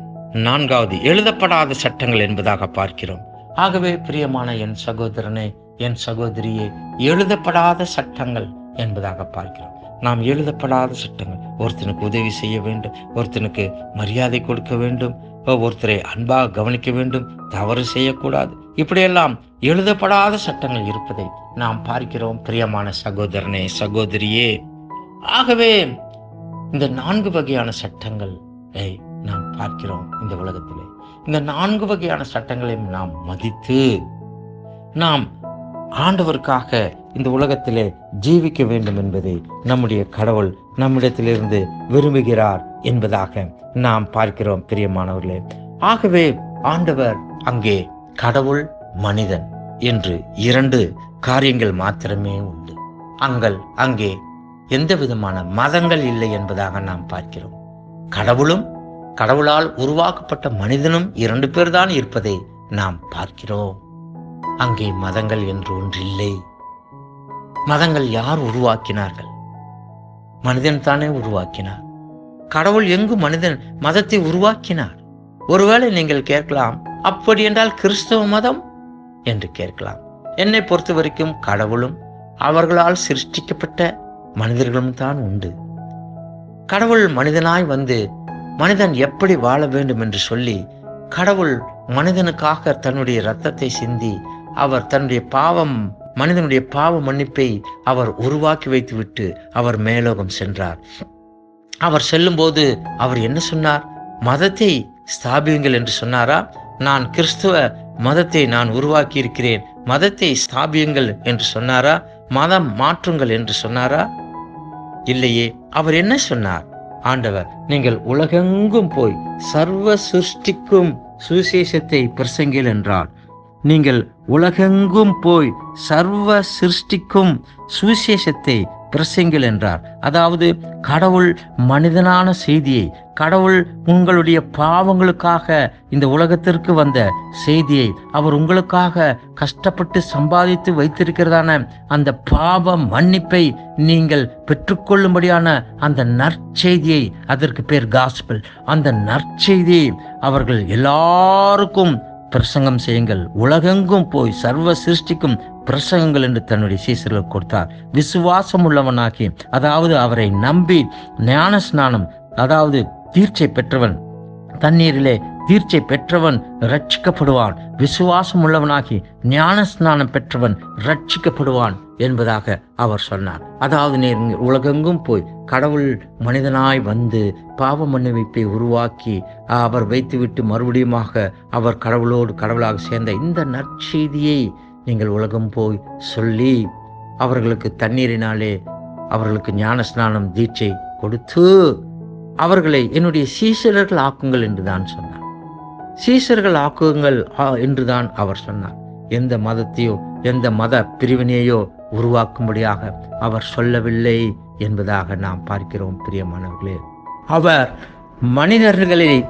S1: நான்காவது எழுதப்படாத சட்டங்கள் என்பதாக பார்க்கிறோம். ஆகவே பிரியமான என் சகோதரனே என் சகோதரியே எழுதப்படாத சட்டங்கள் என்பதாக பார்க்கிறோம். நாம் எழுதப்படாத சட்டங்கள். ஒருத்தனுக்கு உதவி செய்ய வேண்டும். ஒருத்தனுக்கு மரியாதை கொடுக்க வேண்டும். ஒருத்தரை அன்பாக கவனிக்க வேண்டும். தவறு செய்யக்கூடாது. இப்படியெல்லாம் எழுதப்படாத சட்டங்கள் இருப்பதை நாம் பார்க்கிறோம். பிரியமான சகோதரனே சகோதரியே. ஆகவே இந்த நான்கு வகையான சட்டங்கள் நாம் பார்க்கிறோம் இந்த உலகத்திலே. இந்த நான்கு வகையான சட்டங்களையும் நாம் மதித்து நாம் ஆண்டவருக்காக இந்த உலகத்திலே ஜீவிக்க வேண்டும் என்பதை நம்முடைய கடவுள் நம்மிடத்திலிருந்து விரும்புகிறார் என்பதாக நாம் பார்க்கிறோம் பிரியமானவர்களே. ஆகவே ஆண்டவர் அங்கே கடவுள் மனிதன் என்று இரண்டு காரியங்கள் மாத்திரமே உண்டு. அங்கள் அங்கே எந்த விதமான மதங்கள் இல்லை என்பதாக நாம் பார்க்கிறோம். கடவுளும் கடவுளால் உருவாக்கப்பட்ட மனிதனும் இரண்டு பேர்தான் இருப்பதை நாம் பார்க்கிறோம். அங்கே மதங்கள் என்று ஒன்றில்லை. மதங்கள் யார் உருவாக்கினார்கள்? மனிதன் தானே உருவாக்கினார். கடவுள் எங்கு மனிதன் மதத்தை உருவாக்கினார்? ஒருவேளை நீங்கள் கேட்கலாம் அப்படி என்றால் கிறிஸ்தவ மதம்? என்று கேட்கலாம். என்னை பொறுத்த வரைக்கும் கடவுளும் அவர்களால் சிருஷ்டிக்கப்பட்ட மனிதர்களும் தான் உண்டு. கடவுள் மனிதனாய் வந்து மனிதன் எப்படி வாழ வேண்டும் என்று சொல்லி கடவுள் மனிதனுக்காக தன்னுடைய இரத்தத்தை சிந்தி அவர் தன்னுடைய பாவம் மனிதனுடைய பாவ மன்னிப்பை அவர் உருவாக்கி வைத்துவிட்டு அவர் மேலோகம் சென்றார். அவர் செல்லும்போது அவர் என்ன சொன்னார்? மதத்தை ஸ்தாபியுங்கள் என்று சொன்னாரா? நான் கிறிஸ்துவ மதத்தை நான் உருவாக்கி இருக்கிறேன் மதத்தை ஸ்தாபியுங்கள் என்று சொன்னாரா? மதம் மாற்றுங்கள் என்று சொன்னாரா? இல்லையே அவர் என்ன சொன்னார்? ஆண்டவர் நீங்கள் உலகெங்கும் போய் சர்வ சிருஷ்டிக்கும் சுவிசேஷத்தை பிரசங்கில் என்றான் நீங்கள் உலகெங்கும் போய் சர்வ சிருஷ்டிக்கும் சுவிசேஷத்தை பிரசங்கில் என்றார். அதாவது கடவுள் மனிதனான செய்தியை கடவுள் உங்களுடைய பாவங்களுக்காக இந்த உலகத்திற்கு வந்த செய்தியை அவர் உங்களுக்காக கஷ்டப்பட்டு சம்பாதித்து வைத்திருக்கிறதான அந்த பாவ மன்னிப்பை நீங்கள் பெற்றுக்கொள்ளும்படியான அந்த நற்செய்தியை அதற்கு பேர் காஸ்பிள் அந்த நற்செய்தியை அவர்கள் எல்லாருக்கும் பிரசங்கம் செய்யுங்கள். உலகெங்கும் போய் சர்வ சிருஷ்டிக்கும் பிரசங்கங்கள் என்று தன்னுடைய சீசர்கள் கொடுத்தார். விசுவாசம் உள்ளவனாகி அதாவது அவரை நம்பி ஞான ஸ்நானம் அதாவது தீர்ச்சை பெற்றவன் தண்ணீரிலே தீர்ச்சை பெற்றவன் ரட்சிக்கப்படுவான் விசுவாசம் உள்ளவனாகி ஞான ஸ்நானம் பெற்றவன் ரட்சிக்கப்படுவான் என்பதாக அவர் சொன்னார். அதாவது நீர் உலகெங்கும் போய் கடவுள் மனிதனாய் வந்து பாவ மன்னிப்பை உருவாக்கி அவர் வைத்துவிட்டு மறுபடியுமாக அவர் கடவுளோடு கடவுளாக சேர்ந்த இந்த நற்செய்தியை நீங்கள் உலகம் போய் சொல்லி அவர்களுக்கு தண்ணீரினாலே அவர்களுக்கு ஞான ஸ்நானம் தீட்சை கொடுத்து அவர்களை என்னுடைய சீசர்கள் ஆக்குங்கள் என்று தான் சொன்னார். சீசர்கள் ஆக்குங்கள் என்றுதான் அவர் சொன்னார். எந்த மதத்தையோ எந்த மத பிரிவினையோ உருவாக்கும்படியாக அவர் சொல்லவில்லை என்பதாக நாம் பார்க்கிறோம் பிரியமானவர்களே. அவர் மனிதர்களை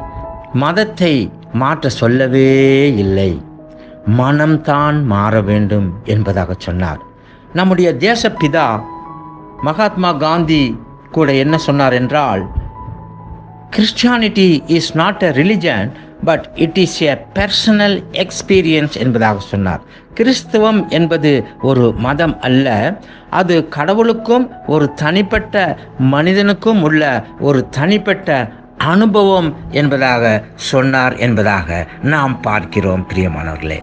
S1: மதத்தை மாற்ற சொல்லவே இல்லை. மனம்தான் மாற வேண்டும் என்பதாக சொன்னார். நம்முடைய தேசப்பிதா மகாத்மா காந்தி கூட என்ன சொன்னார் என்றால் Christianity is not a religion but it is a personal experience என்பதாக சொன்னார். கிறிஸ்தவம் என்பது ஒரு மதம் அல்ல. அது கடவுளுக்கும் ஒரு தனிப்பட்ட மனிதனுக்கும் உள்ள ஒரு தனிப்பட்ட அனுபவம் என்பதாக சொன்னார் என்பதாக நாம் பார்க்கிறோம் பிரியமானவர்களே.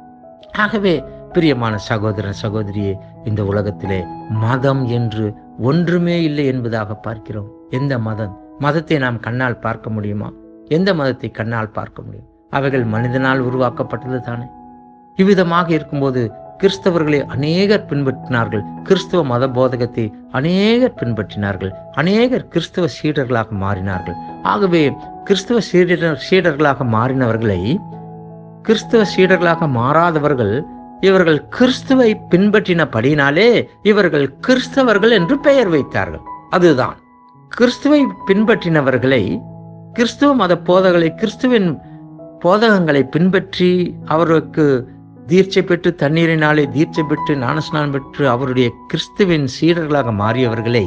S1: ஆகவே பிரியமான சகோதரன் சகோதரியே இந்த உலகத்திலே மதம் என்று ஒன்றுமே இல்லை என்பதாக பார்க்கிறோம். எந்த மதம்? மதத்தை நாம் கண்ணால் பார்க்க முடியுமா? எந்த மதத்தை கண்ணால் பார்க்க முடியும்? அவைகள் மனிதனால் உருவாக்கப்பட்டது தானே? இவ்விதமாக இருக்கும்போது கிறிஸ்தவர்களை அநேகர் பின்பற்றினார்கள். கிறிஸ்தவ மத போதகத்தை அநேகர் பின்பற்றினார்கள். அநேகர் கிறிஸ்தவ சீடர்களாக மாறினார்கள். ஆகவே கிறிஸ்தவ சீடர் சீடர்களாக மாறினவர்களை கிறிஸ்தவ சீடர்களாக மாறாதவர்கள் இவர்கள் கிறிஸ்துவை பின்பற்றினபடினாலே இவர்கள் கிறிஸ்தவர்கள் என்று பெயர் வைத்தார்கள். அதுதான். கிறிஸ்துவை பின்பற்றினவர்களை கிறிஸ்துவ மத போதகளை கிறிஸ்துவின்
S2: போதகங்களை பின்பற்றி அவருக்கு தீர்ச்சை பெற்று தண்ணீரினாலே தீர்ச்சை பெற்று ஞானஸ்நானம் பெற்று அவருடைய கிறிஸ்துவின் சீடர்களாக மாறியவர்களை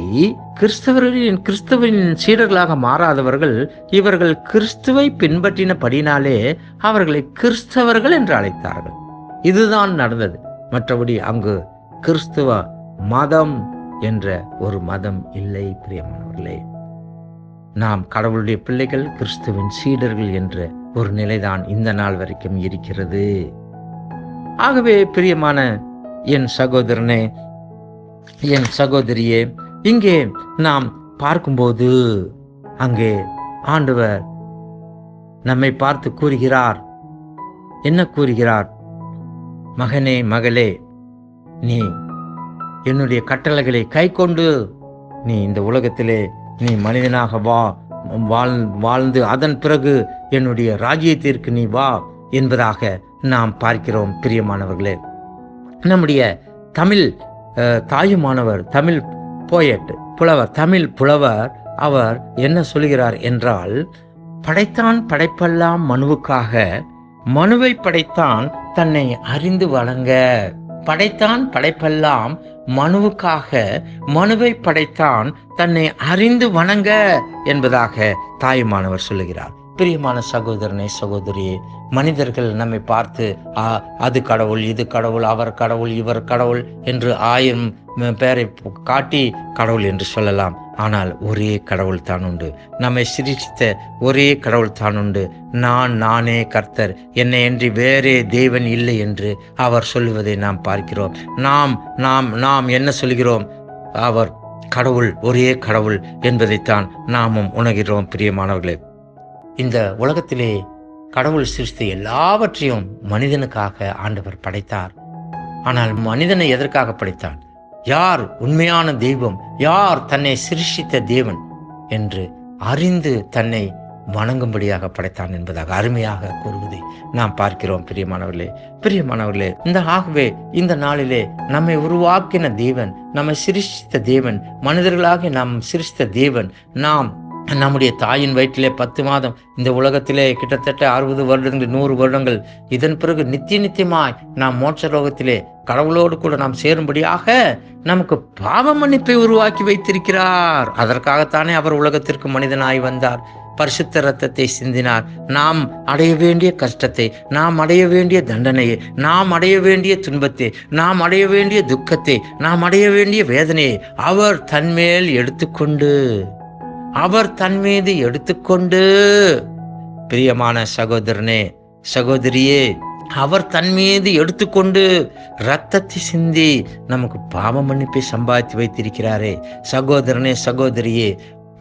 S2: கிறிஸ்தவர்களின் கிறிஸ்துவின் சீடர்களாக மாறாதவர்கள் இவர்கள் கிறிஸ்துவை பின்பற்றினபடினாலே அவர்களை கிறிஸ்தவர்கள் என்று அழைத்தார்கள். இதுதான் நடந்தது. மற்றபடி அங்கு கிறிஸ்துவ மதம் என்ற ஒரு மதம் இல்லை பிரியமானவர்களே. நாம் கடவுளுடைய பிள்ளைகள் கிறிஸ்துவின் சீடர்கள் என்ற ஒரு நிலைதான் இந்த நாள் வரைக்கும் இருக்கிறது. ஆகவே பிரியமான என் சகோதரனே என் சகோதரியே இங்கே நாம் பார்க்கும்போது அங்கே ஆண்டவர் நம்மை பார்த்து கூறுகிறார். என்ன கூறுகிறார்? மகனே மகளே நீ என்னுடைய கட்டளைகளை கை கொண்டு நீ இந்த உலகத்திலே நீ மனிதனாக வா. வாழ் வாழ்ந்து அதன் பிறகு என்னுடைய ராஜ்யத்திற்கு நீ வா என்பதாக நாம் பார்க்கிறோம் பிரியமானவர்களே. நம்முடைய தமிழ் தாயுமானவர் தமிழ் போயட் புலவர் தமிழ் புலவர் அவர் என்ன சொல்கிறார் என்றால் படைத்தான் படைப்பெல்லாம் மனுவுக்காக மனுவை படைத்தான் தன்னை அறிந்து வழங்க. படைத்தான் படைப்பெல்லாம் மனுவுக்காக மனுவை படைத்தான் தன்னை அறிந்து வணங்க என்பதாக தாயுமானவர் சொல்லுகிறார். பிரியமான சகோதரனே சகோதரியே மனிதர்கள் நம்மை பார்த்து "ஆ, அது கடவுள் இது கடவுள் அவர் கடவுள் இவர் கடவுள் என்று ஆயிரம் பேரை காட்டி கடவுள் என்று சொல்லலாம். ஆனால் ஒரே கடவுள் தான் உண்டு. நம்மை சிரித்த ஒரே கடவுள் தான் உண்டு. நான் நானே கர்த்தர். என்னை என்று வேறே தேவன் இல்லை என்று அவர் சொல்லுவதை நாம் பார்க்கிறோம். நாம் நாம் நாம் என்ன சொல்கிறோம்? அவர் கடவுள் ஒரே கடவுள் என்பதைத்தான் நாமும் உணர்கிறோம் பிரியமானவர்களே. இந்த உலகத்திலே கடவுள் சிருஷ்டி எல்லாவற்றையும் மனிதனுக்காக ஆண்டவர் படைத்தார். ஆனால் மனிதனை எதற்காக படைத்தான் யார் உண்மையான தெய்வம்? யார் தன்னை சிருஷித்த தேவன்? என்று அறிந்து தன்னை வணங்கும்படியாக படைத்தான் என்பதாக அருமையாக கூறுவதை நாம் பார்க்கிறோம் பிரியமானவர்களே. பிரியமானவர்களே இந்த ஆகவே இந்த நாளிலே நம்மை உருவாக்கின தேவன் நம்மை சிருஷ்டித்த தேவன் மனிதர்களாக நாம் சிருஷ்டித்த தேவன் நாம் நம்முடைய தாயின் வயிற்றிலே பத்து மாதம் இந்த உலகத்திலே கிட்டத்தட்ட அறுபது வருடங்கள் நூறு வருடங்கள். இதன் பிறகு நித்திய நித்தியமாய் நாம் மோட்ச லோகத்திலே கடவுளோடு கூட நாம் சேரும்படியாக நமக்கு பாவ மன்னிப்பை உருவாக்கி வைத்திருக்கிறார். அதற்காகத்தானே அவர் உலகத்திற்கு மனிதனாய் வந்தார். பரிசுத்த ரத்தத்தை சிந்தினார். நாம் அடைய வேண்டிய கஷ்டத்தை நாம் அடைய வேண்டிய தண்டனையை நாம் அடைய வேண்டிய துன்பத்தை நாம் அடைய வேண்டிய துக்கத்தை நாம் அடைய வேண்டிய வேதனையை அவர் தன்மேல் எடுத்துக்கொண்டு அவர் தன் மீது எடுத்துக்கொண்டு. பிரியமான சகோதரனே சகோதரியே அவர் தன் மீது எடுத்துக்கொண்டு ரத்தத்தை சிந்தி நமக்கு பாவ மன்னிப்பை சம்பாதித்து வைத்திருக்கிறாரே. சகோதரனே சகோதரியே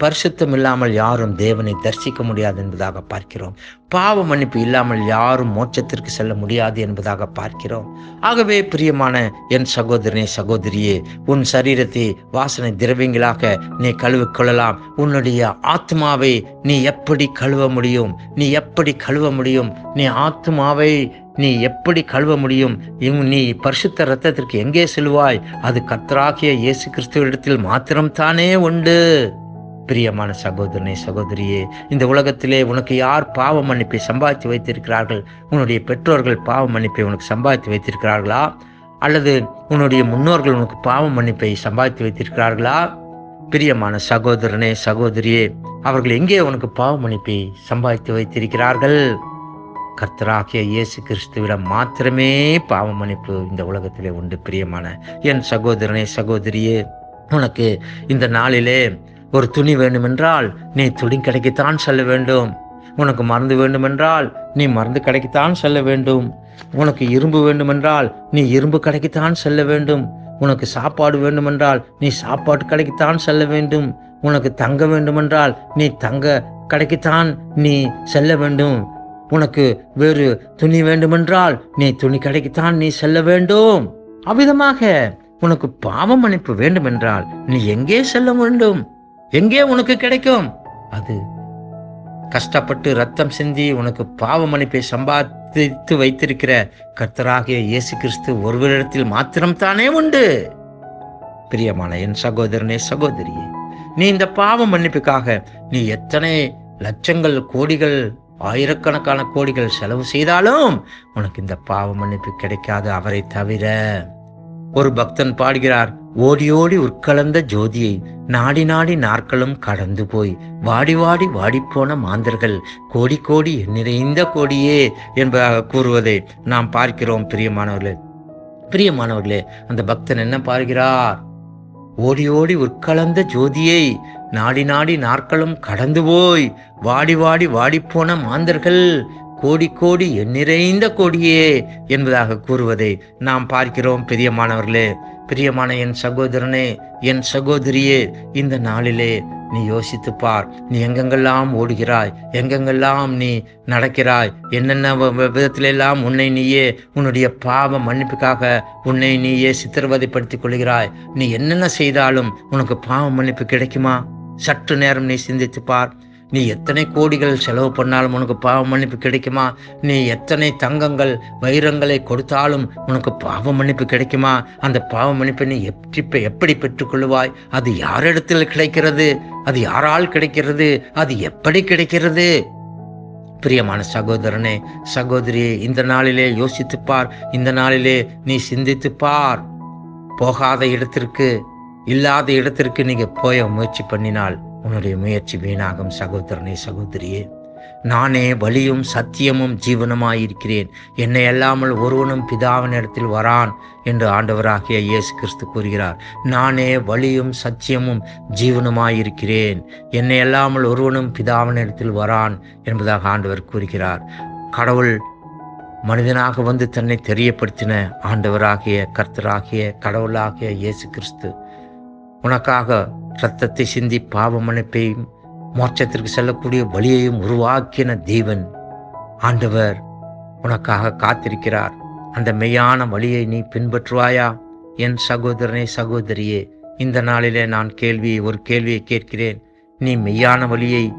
S2: பரிசுத்தம் இல்லாமல் யாரும் தேவனை தரிசிக்க முடியாது என்பதாக பார்க்கிறோம். பாவ மன்னிப்பு இல்லாமல் யாரும் மோட்சத்திற்கு செல்ல முடியாது என்பதாக பார்க்கிறோம். ஆகவே பிரியமான என் சகோதரனே சகோதரியே உன் சரீரத்தை வாசனை திரவியங்களாக நீ கழுவிக்கொள்ளலாம் உன்னுடைய ஆத்மாவை நீ எப்படி கழுவ முடியும்? நீ எப்படி கழுவ முடியும்? நீ ஆத்மாவை நீ எப்படி கழுவ முடியும்? இவ் நீ பரிசுத்த ரத்தத்திற்கு எங்கே செல்வாய்? அது கத்தராகிய இயேசு கிறிஸ்துவ இடத்தில் மாத்திரம்தானே உண்டு. பிரியமான சகோதரனே சகோதரியே இந்த உலகத்திலே உனக்கு யார் பாவ மன்னிப்பை சம்பாதித்து வைத்திருக்கிறார்கள்? உன்னுடைய பெற்றோர்கள் பாவ மன்னிப்பை உனக்கு சம்பாதித்து வைத்திருக்கிறார்களா? அல்லது உன்னுடைய முன்னோர்கள் உனக்கு பாவ மன்னிப்பை சம்பாதித்து வைத்திருக்கிறார்களா? பிரியமான சகோதரனே சகோதரியே அவர்கள் எங்கே உனக்கு பாவ மன்னிப்பை சம்பாதித்து வைத்திருக்கிறார்கள்? கர்த்தராகிய இயேசு கிறிஸ்துவிடம் மாத்திரமே பாவ மன்னிப்பு இந்த உலகத்திலே உண்டு பிரியமான. என் சகோதரனே சகோதரியே உனக்கு இந்த நாளிலே ஒரு துணி வேண்டுமென்றால் நீ துணி கடைக்குத்தான் செல்ல வேண்டும். உனக்கு மருந்து வேண்டுமென்றால் நீ மருந்து கடைக்குத்தான் செல்ல வேண்டும். உனக்கு இரும்பு வேண்டுமென்றால் நீ இரும்பு கடைக்குத்தான் செல்ல வேண்டும். உனக்கு சாப்பாடு வேண்டுமென்றால் நீ சாப்பாட்டு கடைக்குத்தான் செல்ல வேண்டும். உனக்கு தங்க வேண்டுமென்றால் நீ தங்க கடைக்குத்தான் நீ செல்ல வேண்டும். உனக்கு வேறு துணி வேண்டுமென்றால் நீ துணி கடைக்குத்தான் நீ செல்ல வேண்டும். அவ்விதமாக உனக்கு பாவம் மன்னிப்பு வேண்டுமென்றால் நீ எங்கே செல்ல வேண்டும்? எங்கே உனக்கு கிடைக்கும்? அது கஷ்டப்பட்டு ரத்தம் சிந்தி உனக்கு பாவ மன்னிப்பை சம்பாதித்து வைத்திருக்கிற கர்த்தராகிய இயேசு கிறிஸ்து ஒருவரிடத்தில் மாத்திரம்தானே உண்டு? பிரியமான என் சகோதரனே சகோதரியே நீ இந்த பாவ மன்னிப்புக்காக நீ எத்தனை லட்சங்கள் கோடிகள் ஆயிரக்கணக்கான கோடிகள் செலவு செய்தாலும் உனக்கு இந்த பாவ மன்னிப்பு கிடைக்காது அவரை தவிர. ஒரு பக்தன் பாடுகிறார் ஓடி ஓடி உட்கலந்த ஜோதியை நாடி நாடி நாட்களும் கடந்து போய் வாடி வாடி வாடிப்போன மாந்தர்கள் கோடி கோடி நிறைந்த கோடியே என்பதாக கூறுவதை நாம் பார்க்கிறோம் பிரியமானவர்களே. பிரியமானவர்களே அந்த பக்தன் என்ன பார்க்கிறார் ஓடி ஓடி உட்கலந்த ஜோதியை நாடி நாடி நாட்களும் கடந்து போய் வாடி வாடி வாடிப்போன மாந்தர்கள் கோடி கோடி நிறைந்த கோடியே என்பதாக கூறுவதை நாம் பார்க்கிறோம் பிரியமானவர்களே பிரியமான என் சகோதரனே என் சகோதரியே இந்த நாளிலே நீ யோசித்து பார். நீ எங்கெங்கெல்லாம் ஓடுகிறாய் எங்கெங்கெல்லாம் நீ நடக்கிறாய் என்னென்ன விதத்திலெல்லாம் உன்னை நீயே உன்னுடைய பாவ மன்னிப்புக்காக உன்னை நீயே சித்திரவதைப்படுத்திக் கொள்கிறாய். நீ என்னென்ன செய்தாலும் உனக்கு பாவ மன்னிப்பு கிடைக்குமா? சற்று நேரம் நீ சிந்தித்து பார். நீ எத்தனை கோடிகள் செலவு பண்ணாலும் உனக்கு பாவ மன்னிப்பு கிடைக்குமா? நீ எத்தனை தங்கங்கள் வைரங்களை கொடுத்தாலும் உனக்கு பாவ மன்னிப்பு கிடைக்குமா? அந்த பாவ மன்னிப்பை நீ எப்படி எப்படி பெற்றுக்கொள்வாய்? அது யாரிடத்தில் கிடைக்கிறது? அது யாரால் கிடைக்கிறது? அது எப்படி கிடைக்கிறது? பிரியமான சகோதரனே சகோதரியே இந்த நாளிலே யோசித்துப் பார். இந்த நாளிலே நீ சிந்தித்துப் பார். போகாத இடத்திற்கு இல்லாத இடத்திற்கு நீங்க போய முயற்சி பண்ணினால் உன்னுடைய முயற்சி வீணாகும் சகோதரனே சகோதரியே. நானே வழியும் சத்தியமும் ஜீவனுமாயிருக்கிறேன். என்னை அல்லாமல் ஒருவனும் பிதாவினிடத்தில் வரான் என்று ஆண்டவராகிய இயேசு கிறிஸ்து கூறுகிறார். நானே வழியும் சத்தியமும் ஜீவனுமாயிருக்கிறேன். என்னை அல்லாமல் ஒருவனும் பிதாவினிடத்தில் வரான் என்பதாக ஆண்டவர் கூறுகிறார். கடவுள் மனிதனாக வந்து தன்னை தெரியப்படுத்தின ஆண்டவராகிய கர்த்தராகிய கடவுளாகிய இயேசு கிறிஸ்து உனக்காக இரத்தத்தை சிந்தி பாவ மன்னிப்பையும் மோட்சத்திற்கு செல்லக்கூடிய வழியையும் உருவாக்கின தேவன். ஆண்டவர் உனக்காக காத்திருக்கிறார். அந்த மெய்யான வழியை நீ பின்பற்றுவாயா? என் சகோதரனே சகோதரியே இந்த நாளிலே நான் கேள்வி ஒரு கேள்வியை கேட்கிறேன். நீ மெய்யான வழியை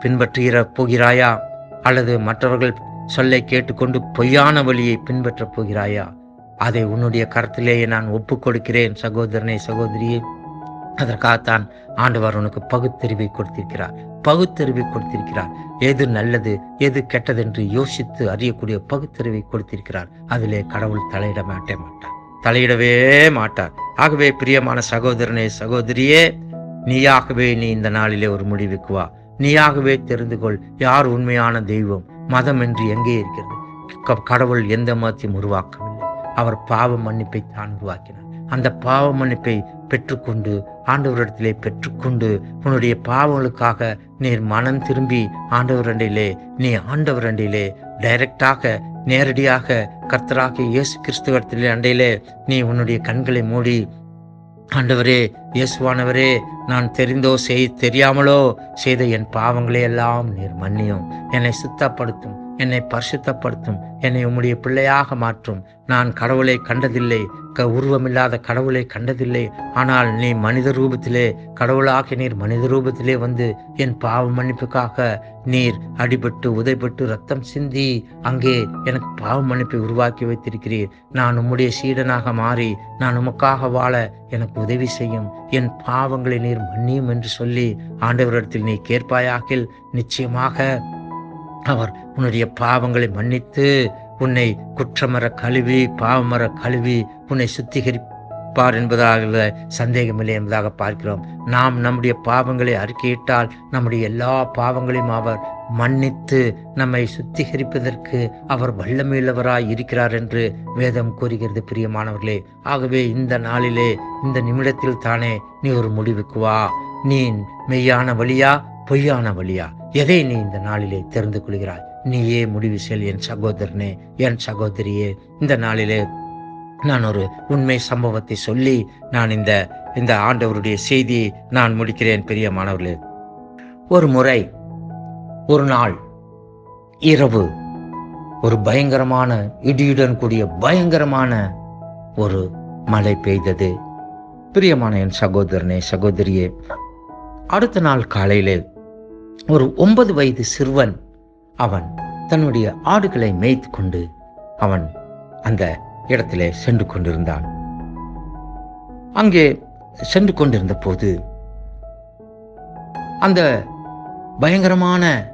S2: பின்பற்றுகிற போகிறாயா? அல்லது மற்றவர்கள் சொல்லை கேட்டுக்கொண்டு பொய்யான வழியை பின்பற்றப் போகிறாயா? அதை உன்னுடைய கருத்திலேயே நான் ஒப்புக்கொடுக்கிறேன் சகோதரனே சகோதரியே. அதற்காகத்தான் ஆண்டவர் உனக்கு பகுத்தறிவை கொடுத்திருக்கிறார். பகுத்தறிவை கொடுத்திருக்கிறார். எது நல்லது எது கெட்டதென்று யோசித்து அறியக்கூடிய பகுத்தறிவை கொடுத்திருக்கிறார். அதிலே கடவுள் தலையிட மாட்டே மாட்டார். தலையிடவே மாட்டார். ஆகவே பிரியமான சகோதரனே சகோதரியே நீயாகவே நீ இந்த நாளிலே ஒரு முடிவுக்கு வா. நீயாகவே தெரிந்து கொள் யார் உண்மையான தெய்வம்? மதம் என்று எங்கே இருக்கிறது? கடவுள் எந்த மதத்தையும் உருவாக்கவில்லை. அவர் பாவ மன்னிப்பை தான் உருவாக்கினார். அந்த பாவ மன்னிப்பை பெற்றுக்கொண்டு ஆண்டவரிடத்திலே பெற்றுக்கொண்டு உன்னுடைய பாவங்களுக்காக நீர் மனம் திரும்பி ஆண்டவரண்டிலே நீ ஆண்டவரண்டிலே டைரக்டாக நேரடியாக கர்த்தராக இயேசு கிறிஸ்துவத்திலே அண்டையிலே நீ உன்னுடைய கண்களை மூடி ஆண்டவரே இயேசுவானவரே நான் தெரிந்தோ செய் தெரியாமலோ செய்த என் பாவங்களை எல்லாம் நீர் மன்னியும். என்னை சுத்தப்படுத்தும். என்னை பரிசுத்தப்படுத்தும். என்னை உம்முடைய பிள்ளையாக மாற்றும். நான் கடவுளை கண்டதில்லை. க உருவமில்லாத கடவுளை கண்டதில்லை. ஆனால் நீ மனித ரூபத்திலே கடவுளாக நீர் மனித ரூபத்திலே வந்து என் பாவ மன்னிப்புக்காக நீர் அடிபட்டு உதைப்பட்டு ரத்தம் சிந்தி அங்கே எனக்கு பாவ மன்னிப்பை உருவாக்கி வைத்திருக்கிறீர். நான் உம்முடைய சீடனாக மாறி நான் உமக்காக வாழ எனக்கு உதவி செய்யும். என் பாவங்களை நீர் மன்னியும் என்று சொல்லி ஆண்டவரிடத்தில் நீ கேட்பாயாகில் நிச்சயமாக அவர் உன்னுடைய பாவங்களை மன்னித்து உன்னை குற்றமர கழுவி பாவமர கழுவி உன்னை சுத்திகரிப்பார் என்பதாக சந்தேகமில்லை என்பதாக பார்க்கிறோம். நாம் நம்முடைய பாவங்களை அறிக்கையிட்டால் நம்முடைய எல்லா பாவங்களையும் அவர் மன்னித்து நம்மை சுத்திகரிப்பதற்கு அவர் வல்லமையுள்ளவராய் இருக்கிறார் என்று வேதம் கூறுகிறது பிரியமானவர்களே. ஆகவே இந்த நாளிலே இந்த நிமிடத்தில் தானே நீ ஒரு முடிவுக்கு வா. நீ மெய்யான வழியா பொய்யான வழியா எதை நீ இந்த நாளிலே தெரிந்து கொள்கிறாய்? நீயே முடிவு செல் என் சகோதரனே என் சகோதரியே. இந்த நாளிலே நான் ஒரு உண்மை சம்பவத்தை சொல்லி நான் இந்த இந்த ஆண்டவருடைய செய்தியை நான் முடிக்கிறேன் பெரிய மாணவர்களே. ஒரு முறை ஒரு நாள் இரவு ஒரு பயங்கரமான இடியுடன் கூடிய பயங்கரமான ஒரு மழை பெய்தது. பிரியமான என் சகோதரனே சகோதரியே அடுத்த நாள் காலையிலே ஒரு ஒன்பது வயது சிறுவன் அவன் தன்னுடைய ஆடுகளை மேய்த்து கொண்டு அவன் அந்த இடத்திலே சென்று கொண்டிருந்தான். அங்கே சென்று கொண்டிருந்த போது அந்த பயங்கரமான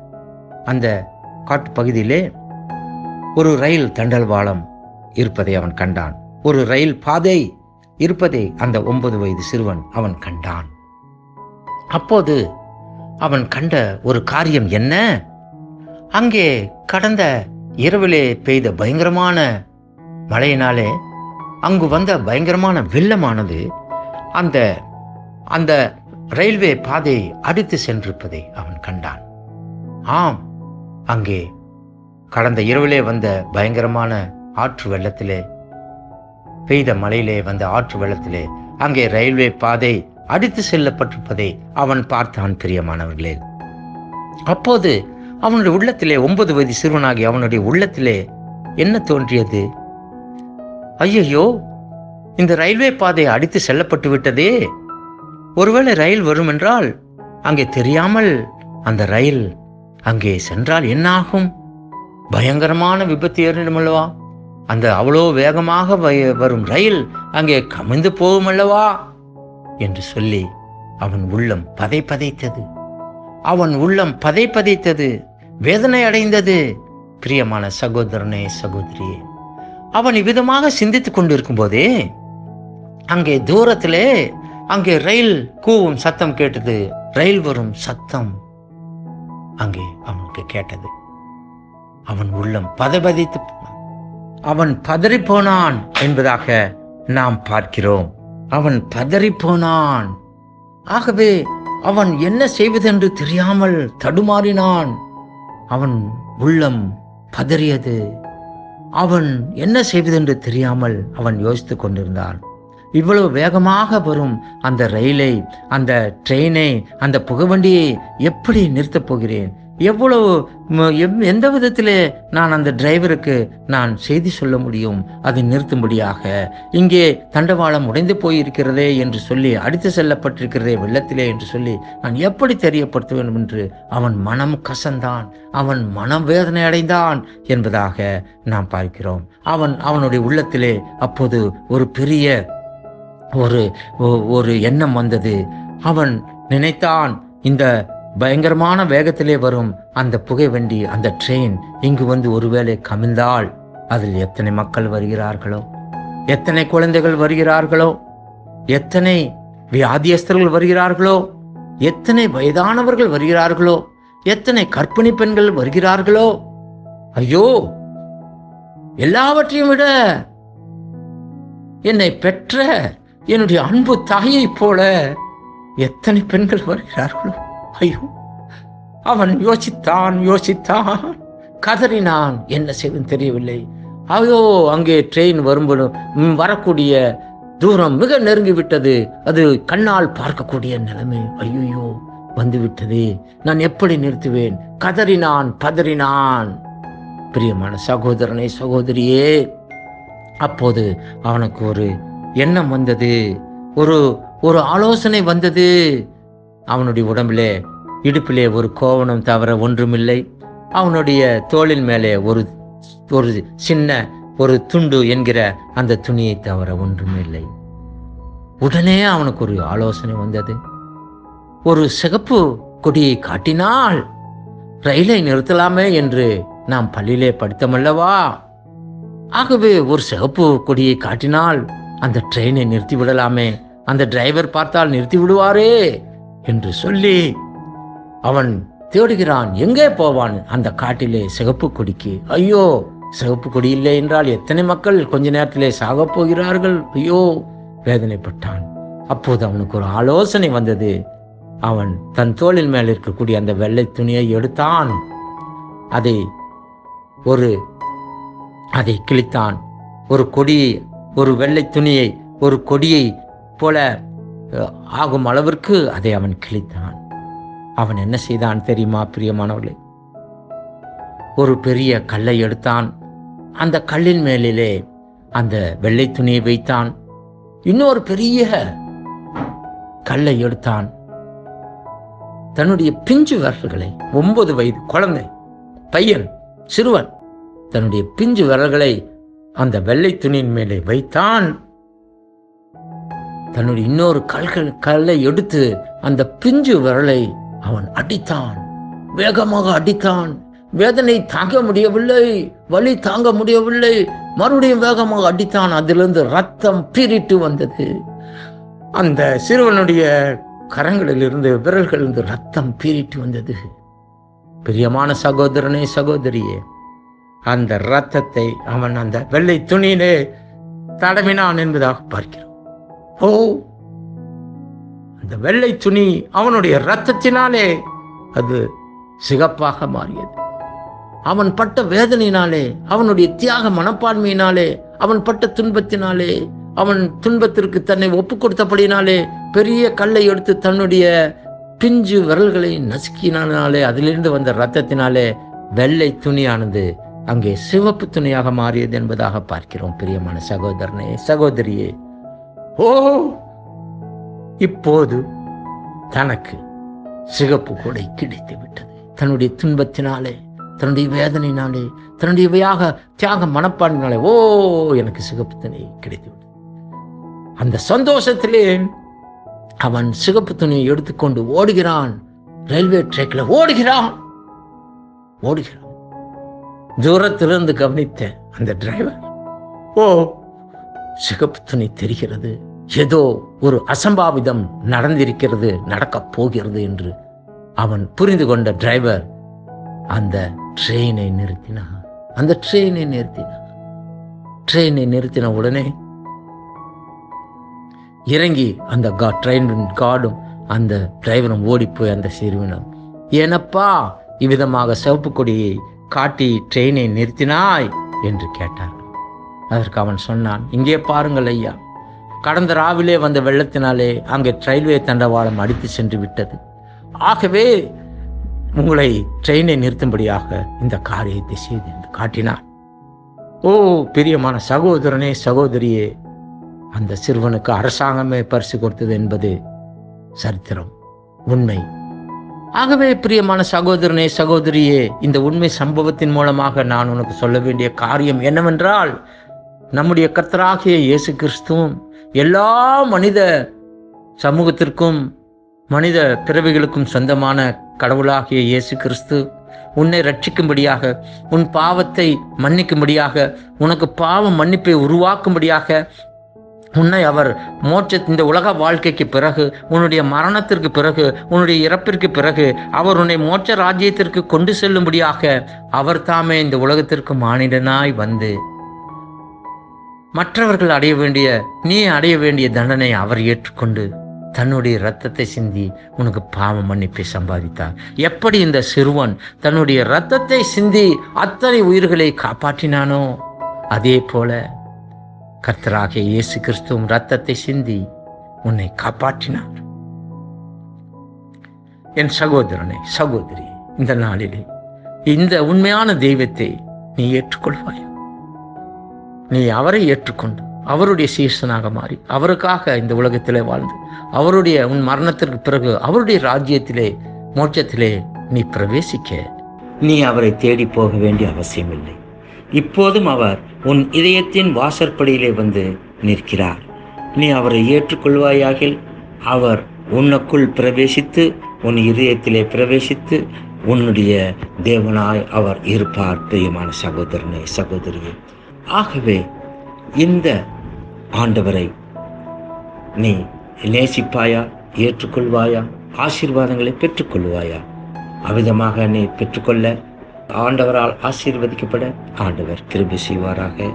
S2: அந்த காட்டு பகுதியிலே ஒரு ரயில் தண்டல்வாளம் இருப்பதை அவன் கண்டான். ஒரு ரயில் பாதை இருப்பதை அந்த ஒன்பது வயது சிறுவன் அவன் கண்டான். அப்போது அவன் கண்ட ஒரு காரியம் என்ன? அங்கே கடந்த இரவிலே பெய்த பயங்கரமான மழையினாலே அங்கு வந்த பயங்கரமான வெள்ளமானது அந்த அந்த ரயில்வே பாதையை அடித்து சென்றிருப்பதை அவன் கண்டான். ஆம் அங்கே கடந்த இரவிலே வந்த பயங்கரமான ஆற்று வெள்ளத்திலே பெய்த மழையிலே வந்த ஆற்று வெள்ளத்திலே அங்கே ரயில்வே பாதை அடித்து செல்லப்பட்டிருப்பதை அவன் பார்த்தான் பிரியமானவர்களே. அப்போது அவனுடைய உள்ளத்திலே ஒன்பது வயது சிறுவனாகி அவனுடைய உள்ளத்திலே என்ன தோன்றியது? ஐயையோ இந்த ரயில்வே பாதை அடித்து செல்லப்பட்டு விட்டதே. ஒருவேளை ரயில் வரும் என்றால் அங்கே தெரியாமல் அந்த ரயில் அங்கே சென்றால் என்ன ஆகும் பயங்கரமான விபத்து ஏறிடும் அல்லவா அந்த அவ்வளோ வேகமாக வ- வரும் ரயில் அங்கே கமிழ்ந்து போகும் அல்லவா என்று சொல்லி அவன் உள்ளம் பதை பதைத்தது அவன் உள்ளம் பதை பதைத்தது வேதனை அடைந்தது. பிரியமான சகோதரனே சகோதரியே அவன் இவ்விதமாக சிந்தித்துக் கொண்டிருக்கும் போதே அங்கே தூரத்திலே அங்கே ரயில் கூவும் சத்தம் கேட்டது. ரயில் வரும் சத்தம் அங்கே அவனுக்கு கேட்டது. அவன் உள்ளம் பதைபதைத்து போனான். அவன் பதறி போனான் என்பதாக நாம் பார்க்கிறோம். அவன் பதறிப்போனான். ஆகவே அவன் என்ன செய்வதென்று தெரியாமல் தடுமாறினான். அவன் உள்ளம் பதறியது. அவன் என்ன செய்வதென்று தெரியாமல் அவன் யோசித்துக் கொண்டிருந்தான். இவ்வளவு வேகமாக வரும் அந்த ரயிலை அந்த ட்ரெயினை அந்த புகவண்டியை எப்படி நிறுத்தப் போகிறேன்? எவ்வளவு எவ்- எந்த விதத்திலே நான் அந்த டிரைவருக்கு நான் செய்தி சொல்ல முடியும்? அதை நிறுத்தும்படியாக. இங்கே தண்டவாளம் உடைந்து போயிருக்கிறதே என்று சொல்லி அடித்து செல்லப்பட்டிருக்கிறதே வெள்ளத்திலே என்று சொல்லி நான் எப்படி தெரியப்படுத்த வேண்டும் என்று அவன் மனம் கசந்தான். அவன் மனம் வேதனை அடைந்தான் என்பதாக நாம் பார்க்கிறோம். அவன் அவனுடைய உள்ளத்திலே அப்போது ஒரு பெரிய ஒரு ஒ- ஒரு எண்ணம் வந்தது. அவன் நினைத்தான் இந்த பயங்கரமான வேகத்திலே வரும் அந்த புகை வண்டி அந்த ட்ரெயின் இங்கு வந்து ஒருவேளை கமிழ்ந்தால் அதில் எத்தனை மக்கள் வருகிறார்களோ? எத்தனை குழந்தைகள் வருகிறார்களோ? எத்தனை வியாதியஸ்தர்கள் வருகிறார்களோ? எத்தனை வயதானவர்கள் வருகிறார்களோ? எத்தனை கற்பிணி பெண்கள் வருகிறார்களோ? ஐயோ! எல்லாவற்றையும் விட என்னை பெற்ற என்னுடைய அன்பு தாயைப் போல எத்தனை பெண்கள் வருகிறார்களோ? ஐயோ அவன் யோசித்தான் யோசித்தான். கதறினான். என்ன செய்வது தெரியவில்லை. ஐயோ அங்கே ட்ரெயின் வரும்போது வரக்கூடிய தூரம் மிக நெருங்கி விட்டது அது கண்ணால் பார்க்கக்கூடிய நிலைமை. ஐயோ வந்துவிட்டது. நான் எப்படி நிறுத்துவேன்? கதறினான் பதறினான். பிரியமான சகோதரனே சகோதரியே அப்போது அவனுக்கு ஒரு எண்ணம் வந்தது. ஒரு ஒரு ஆலோசனை வந்தது. அவனுடைய உடம்பிலே இடுப்பிலே ஒரு கோவணம் தவிர ஒன்றுமில்லை. அவனுடைய தோளின் மேலே ஒரு ஒரு சின்ன ஒரு துண்டு என்கிற அந்த துணியை தவிர ஒன்றுமில்லை. உடனே அவனுக்கு ஒரு ஆலோசனை வந்தது. ஒரு சிகப்பு கொடியை காட்டினால் ரயிலை நிறுத்தலாமே என்று நாம் பள்ளியிலே படித்தமல்லவா? ஆகவே ஒரு சிகப்பு கொடியை காட்டினால் அந்த ட்ரெயினை நிறுத்தி விடலாமே அந்த டிரைவர் பார்த்தால் நிறுத்தி விடுவாரே என்று சொல்லி அவன் தேடுகிறான் எங்கே போவான்? அந்த காட்டிலே சிகப்பு கொடிக்கு. ஐயோ சிகப்பு கொடி இல்லை என்றால் எத்தனை மக்கள் கொஞ்ச நேரத்திலே சாகப் போகிறார்கள்? ஐயோ வேதனைப்பட்டான். அப்போது அவனுக்கு ஒரு ஆலோசனை வந்தது. அவன் தன் தோளின் மேல் இருக்கக்கூடிய அந்த வெள்ளை துணியை எடுத்தான். அதை ஒரு அதை கிழித்தான். ஒரு கொடியை ஒரு வெள்ளை துணியை ஒரு கொடியை போல ஆகும் அளவிற்கு அதை அவன் கிழித்தான். அவன் என்ன செய்தான் தெரியுமா பிரியமானவர்களே? ஒரு பெரிய கல்லை எடுத்தான். அந்த கல்லின் மேலிலே அந்த வெள்ளை துணியை வைத்தான். இன்னொரு பெரிய கல்லை எடுத்தான். தன்னுடைய பிஞ்சு விரல்களை ஒன்பது வயது குழந்தை பையன் சிறுவன் தன்னுடைய பிஞ்சு விரல்களை அந்த வெள்ளை துணியின் மேலே வைத்தான். தன்னுடைய இன்னொரு கல்கள் கல்லை எடுத்து அந்த பிஞ்சு விரலை அவன் அடித்தான். வேகமாக அடித்தான். வேதனை தாங்க முடியவில்லை. வலி தாங்க முடியவில்லை. மறுபடியும் வேகமாக அடித்தான். அதிலிருந்து ரத்தம் பீரிட்டு வந்தது. அந்த சிறுவனுடைய கரங்களிலிருந்து விரல்களிலிருந்து ரத்தம் பீரிட்டு வந்தது. பிரியமான சகோதரனே சகோதரியே அந்த ரத்தத்தை அவன் அந்த வெள்ளை துணியிலே தடவினான் என்பதாக பார்க்கிறோம். ஓ அந்த வெள்ளை துணி அவனுடைய ரத்தத்தினாலே அது சிகப்பாக மாறியது. அவன் பட்ட வேதனையினாலே அவனுடைய தியாக மனப்பான்மையினாலே அவன் பட்ட துன்பத்தினாலே அவன் துன்பத்திற்கு தன்னை ஒப்பு கொடுத்தபடினாலே பெரிய கல்லை எடுத்து தன்னுடைய பிஞ்சு விரல்களை நசுக்கினாலே அதிலிருந்து வந்த ரத்தத்தினாலே வெள்ளை துணியானது அங்கே சிவப்பு துணியாக மாறியது என்பதாக பார்க்கிறோம் பிரியமான சகோதரனே சகோதரியே. ஓ இப்போது தனக்கு சிகப்பு கொடை கிடைத்து விட்டது. தன்னுடைய துன்பத்தினாலே தன்னுடைய வேதனையினாலே தன்னுடைய வியாக தியாக மனப்பான்மையினாலே ஓ எனக்கு சிகப்பு துணி கிடைத்து விட்டது. அந்த சந்தோஷத்திலே அவன் சிகப்பு துணியை எடுத்துக்கொண்டு ஓடுகிறான். ரயில்வே ட்ராக்ல ஓடுகிறான். ஓடுகிறான். தூரத்திலிருந்து கவனித்த அந்த டிரைவர் ஓ சிகப்பு துணி தெரிகிறது. ஏதோ ஒரு அசம்பாவிதம் நடந்திருக்கிறது நடக்கப் போகிறது என்று அவன் புரிந்து கொண்ட டிரைவர் அந்த ட்ரெயினை நிறுத்தினான். அந்த ட்ரெயினை நிறுத்தினான். ட்ரெயினை நிறுத்தின உடனே இறங்கி அந்த கா ட்ரெயின் கார்டும் அந்த டிரைவரும் ஓடி போய் அந்த சிறுவினம் ஏனப்பா இவ்விதமாக சிவப்பு கொடியை காட்டி ட்ரெயினை நிறுத்தினாய்? என்று கேட்டார் அதற்கு அவன் சொன்னான் இங்கே பாருங்கள் ஐயா கடந்த ராவிலே வந்த வெள்ளத்தினாலே அங்கே ரயில்வே தண்டவாளம் அடித்து சென்று விட்டது. ஆகவே உங்களை ட்ரெயினை நிறுத்தும்படியாக இந்த காரியத்தை செய்து என்று ஓ பிரியமான சகோதரனே சகோதரியே அந்த சிறுவனுக்கு அரசாங்கமே பரிசு கொடுத்தது என்பது சரித்திரம் உண்மை. ஆகவே பிரியமான சகோதரனே சகோதரியே இந்த உண்மை சம்பவத்தின் மூலமாக நான் உனக்கு சொல்ல வேண்டிய காரியம் என்னவென்றால் நம்முடைய கர்த்தராகிய இயேசு கிறிஸ்துவும் எல்லா மனித சமூகத்திற்கும் மனித பிறவிகளுக்கும் சொந்தமான கடவுளாகிய இயேசு கிறிஸ்து உன்னை ரட்சிக்கும்படியாக உன் பாவத்தை மன்னிக்கும்படியாக உனக்கு பாவ மன்னிப்பை உருவாக்கும்படியாக உன்னை அவர் மோட்ச இந்த உலக வாழ்க்கைக்கு பிறகு உன்னுடைய மரணத்திற்கு பிறகு உன்னுடைய இறப்பிற்கு பிறகு அவர் உன்னை மோட்ச ராஜ்யத்திற்கு கொண்டு செல்லும்படியாக அவர் தாமே இந்த உலகத்திற்கு மானிடனாய் வந்து மற்றவர்கள் அடைய வேண்டிய நீ அடைய வேண்டிய தண்டனை அவர் ஏற்றுக்கொண்டு தன்னுடைய ரத்தத்தை சிந்தி உனக்கு பாவ மன்னிப்பை சம்பாதித்தார். எப்படி இந்த சிறுவன் தன்னுடைய ரத்தத்தை சிந்தி அத்தனை உயிர்களை காப்பாற்றினானோ அதே போல கர்த்தராகிய இயேசு கிறிஸ்துவும் ரத்தத்தை சிந்தி உன்னை காப்பாற்றினார். என் சகோதரனை சகோதரி இந்த நாளிலே இந்த உண்மையான தெய்வத்தை நீ ஏற்றுக்கொள்வாய். நீ அவரை ஏற்றுக்கொண்டு அவருடைய சீசனாக மாறி அவருக்காக இந்த உலகத்திலே வாழ்ந்து அவருடைய உன் மரணத்திற்கு பிறகு அவருடைய ராஜ்யத்திலே மோட்சத்திலே நீ பிரவேசிக்க. நீ அவரை தேடி போக வேண்டிய அவசியமில்லை. இப்போதும் அவர் உன் இதயத்தின் வாசற்படியிலே வந்து நிற்கிறார். நீ அவரை ஏற்றுக்கொள்வாயாகில் அவர் உன்னுக்குள் பிரவேசித்து உன் இதயத்திலே பிரவேசித்து உன்னுடைய தேவனாய் அவர் இருப்பார் பிரியமான சகோதரனே சகோதரியே. ஆகவே இந்த ஆண்டவரை நீ நேசிப்பாயா ஏற்றுக்கொள்வாயா ஆசீர்வாதங்களை பெற்றுக்கொள்வாயா? அவ்விதமாக நீ பெற்றுக்கொள்ள ஆண்டவரால் ஆசீர்வதிக்கப்பட ஆண்டவர் கிருபி செய்வாராக.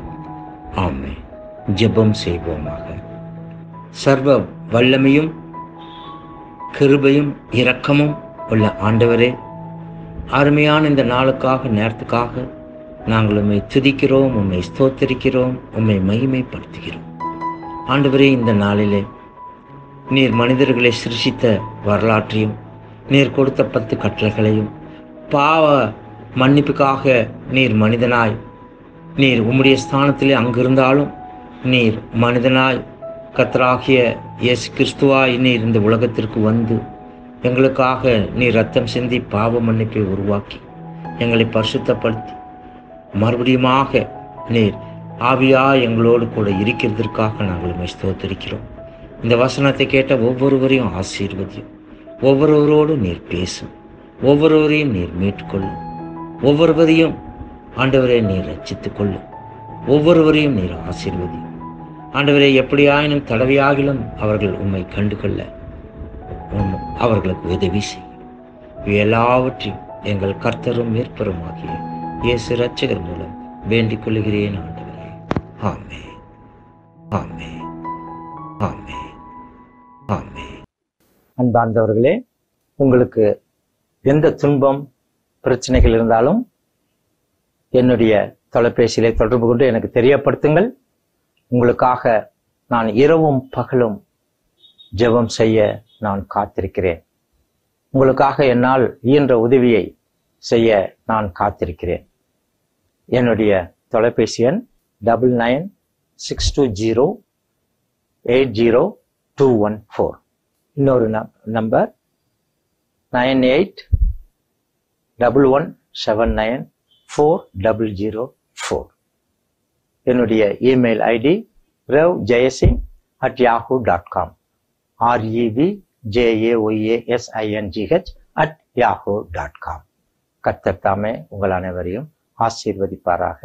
S2: ஆமை ஜெபம் செய்வோமாக. சர்வ வல்லமையும் கிருபையும் இரக்கமும் உள்ள ஆண்டவரே அருமையான இந்த நாளுக்காக நேரத்துக்காக நாங்கள் உம்மை துதிக்கிறோம் உண்மை ஸ்தோத்தரிக்கிறோம் உண்மை மகிமைப்படுத்துகிறோம். ஆண்டவரே இந்த நாளிலே நீர் மனிதர்களை சிருஷித்த வரலாற்றையும் நீர் கொடுத்த பத்து கட்டளைகளையும் பாவ மன்னிப்புக்காக நீர் மனிதனாய் நீர் உம்முடைய ஸ்தானத்திலே அங்கிருந்தாலும் நீர் மனிதனாய் கத்தராகிய இயேசு கிறிஸ்துவாய் நீர் இந்த உலகத்திற்கு வந்து எங்களுக்காக நீர் ரத்தம் சிந்தி பாவ மன்னிப்பை உருவாக்கி எங்களை பரிசுத்தப்படுத்தி மறுபடியுமாக நீர் ஆவியா எங்களோடு கூட இருக்கிறதற்காக நாங்கள் உம்மை ஸ்தோத்திரிக்கிறோம். இந்த வசனத்தை கேட்ட ஒவ்வொருவரையும் ஆசீர்வதியும். ஒவ்வொருவரோடும் நீர் பேசும். ஒவ்வொருவரையும் நீர் மீட்டுக்கொள்ளும்.
S1: ஒவ்வொருவரையும் ஆண்டவரே நீர் ரச்சித்துக் கொள்ளும் ஒவ்வொருவரையும் நீர் ஆசீர்வதி ஆண்டவரே எப்படியாயினும் தடவையாகிலும் அவர்கள் உம்மை கண்டு கொள்ள அவர்களுக்கு உதவி செய்யும். எல்லாவற்றையும் எங்கள் கர்த்தரும் மேற்பருமாகிய இயேசு ரட்சகர் மூலம் வேண்டிக் கொள்கிறேன் ஆண்டவரே ஆமே ஆமே ஆமே ஆமே
S2: அன்பார்ந்தவர்களே உங்களுக்கு எந்த துன்பம் பிரச்சனைகள் இருந்தாலும் என்னுடைய தொலைபேசியிலே தொடர்பு கொண்டு எனக்கு தெரியப்படுத்துங்கள். உங்களுக்காக நான் இரவும் பகலும் ஜெபம் செய்ய நான் காத்திருக்கிறேன். உங்களுக்காக என்னால் இயன்ற உதவியை செய்ய நான் காத்திருக்கிறேன். என்னுடைய தொலைபேசி எண் double nine six two zero eight zero two one four இன்னொரு number nine eight double one seven nine four double zero four என்னுடைய email ID ரவ் Jayasingh at Yahoo dot com REP JAYASINGH at Yahoo dot com கத்தத்தாமே உங்கள் அனைவரையும் ஆசீர்வதிப்பாராக.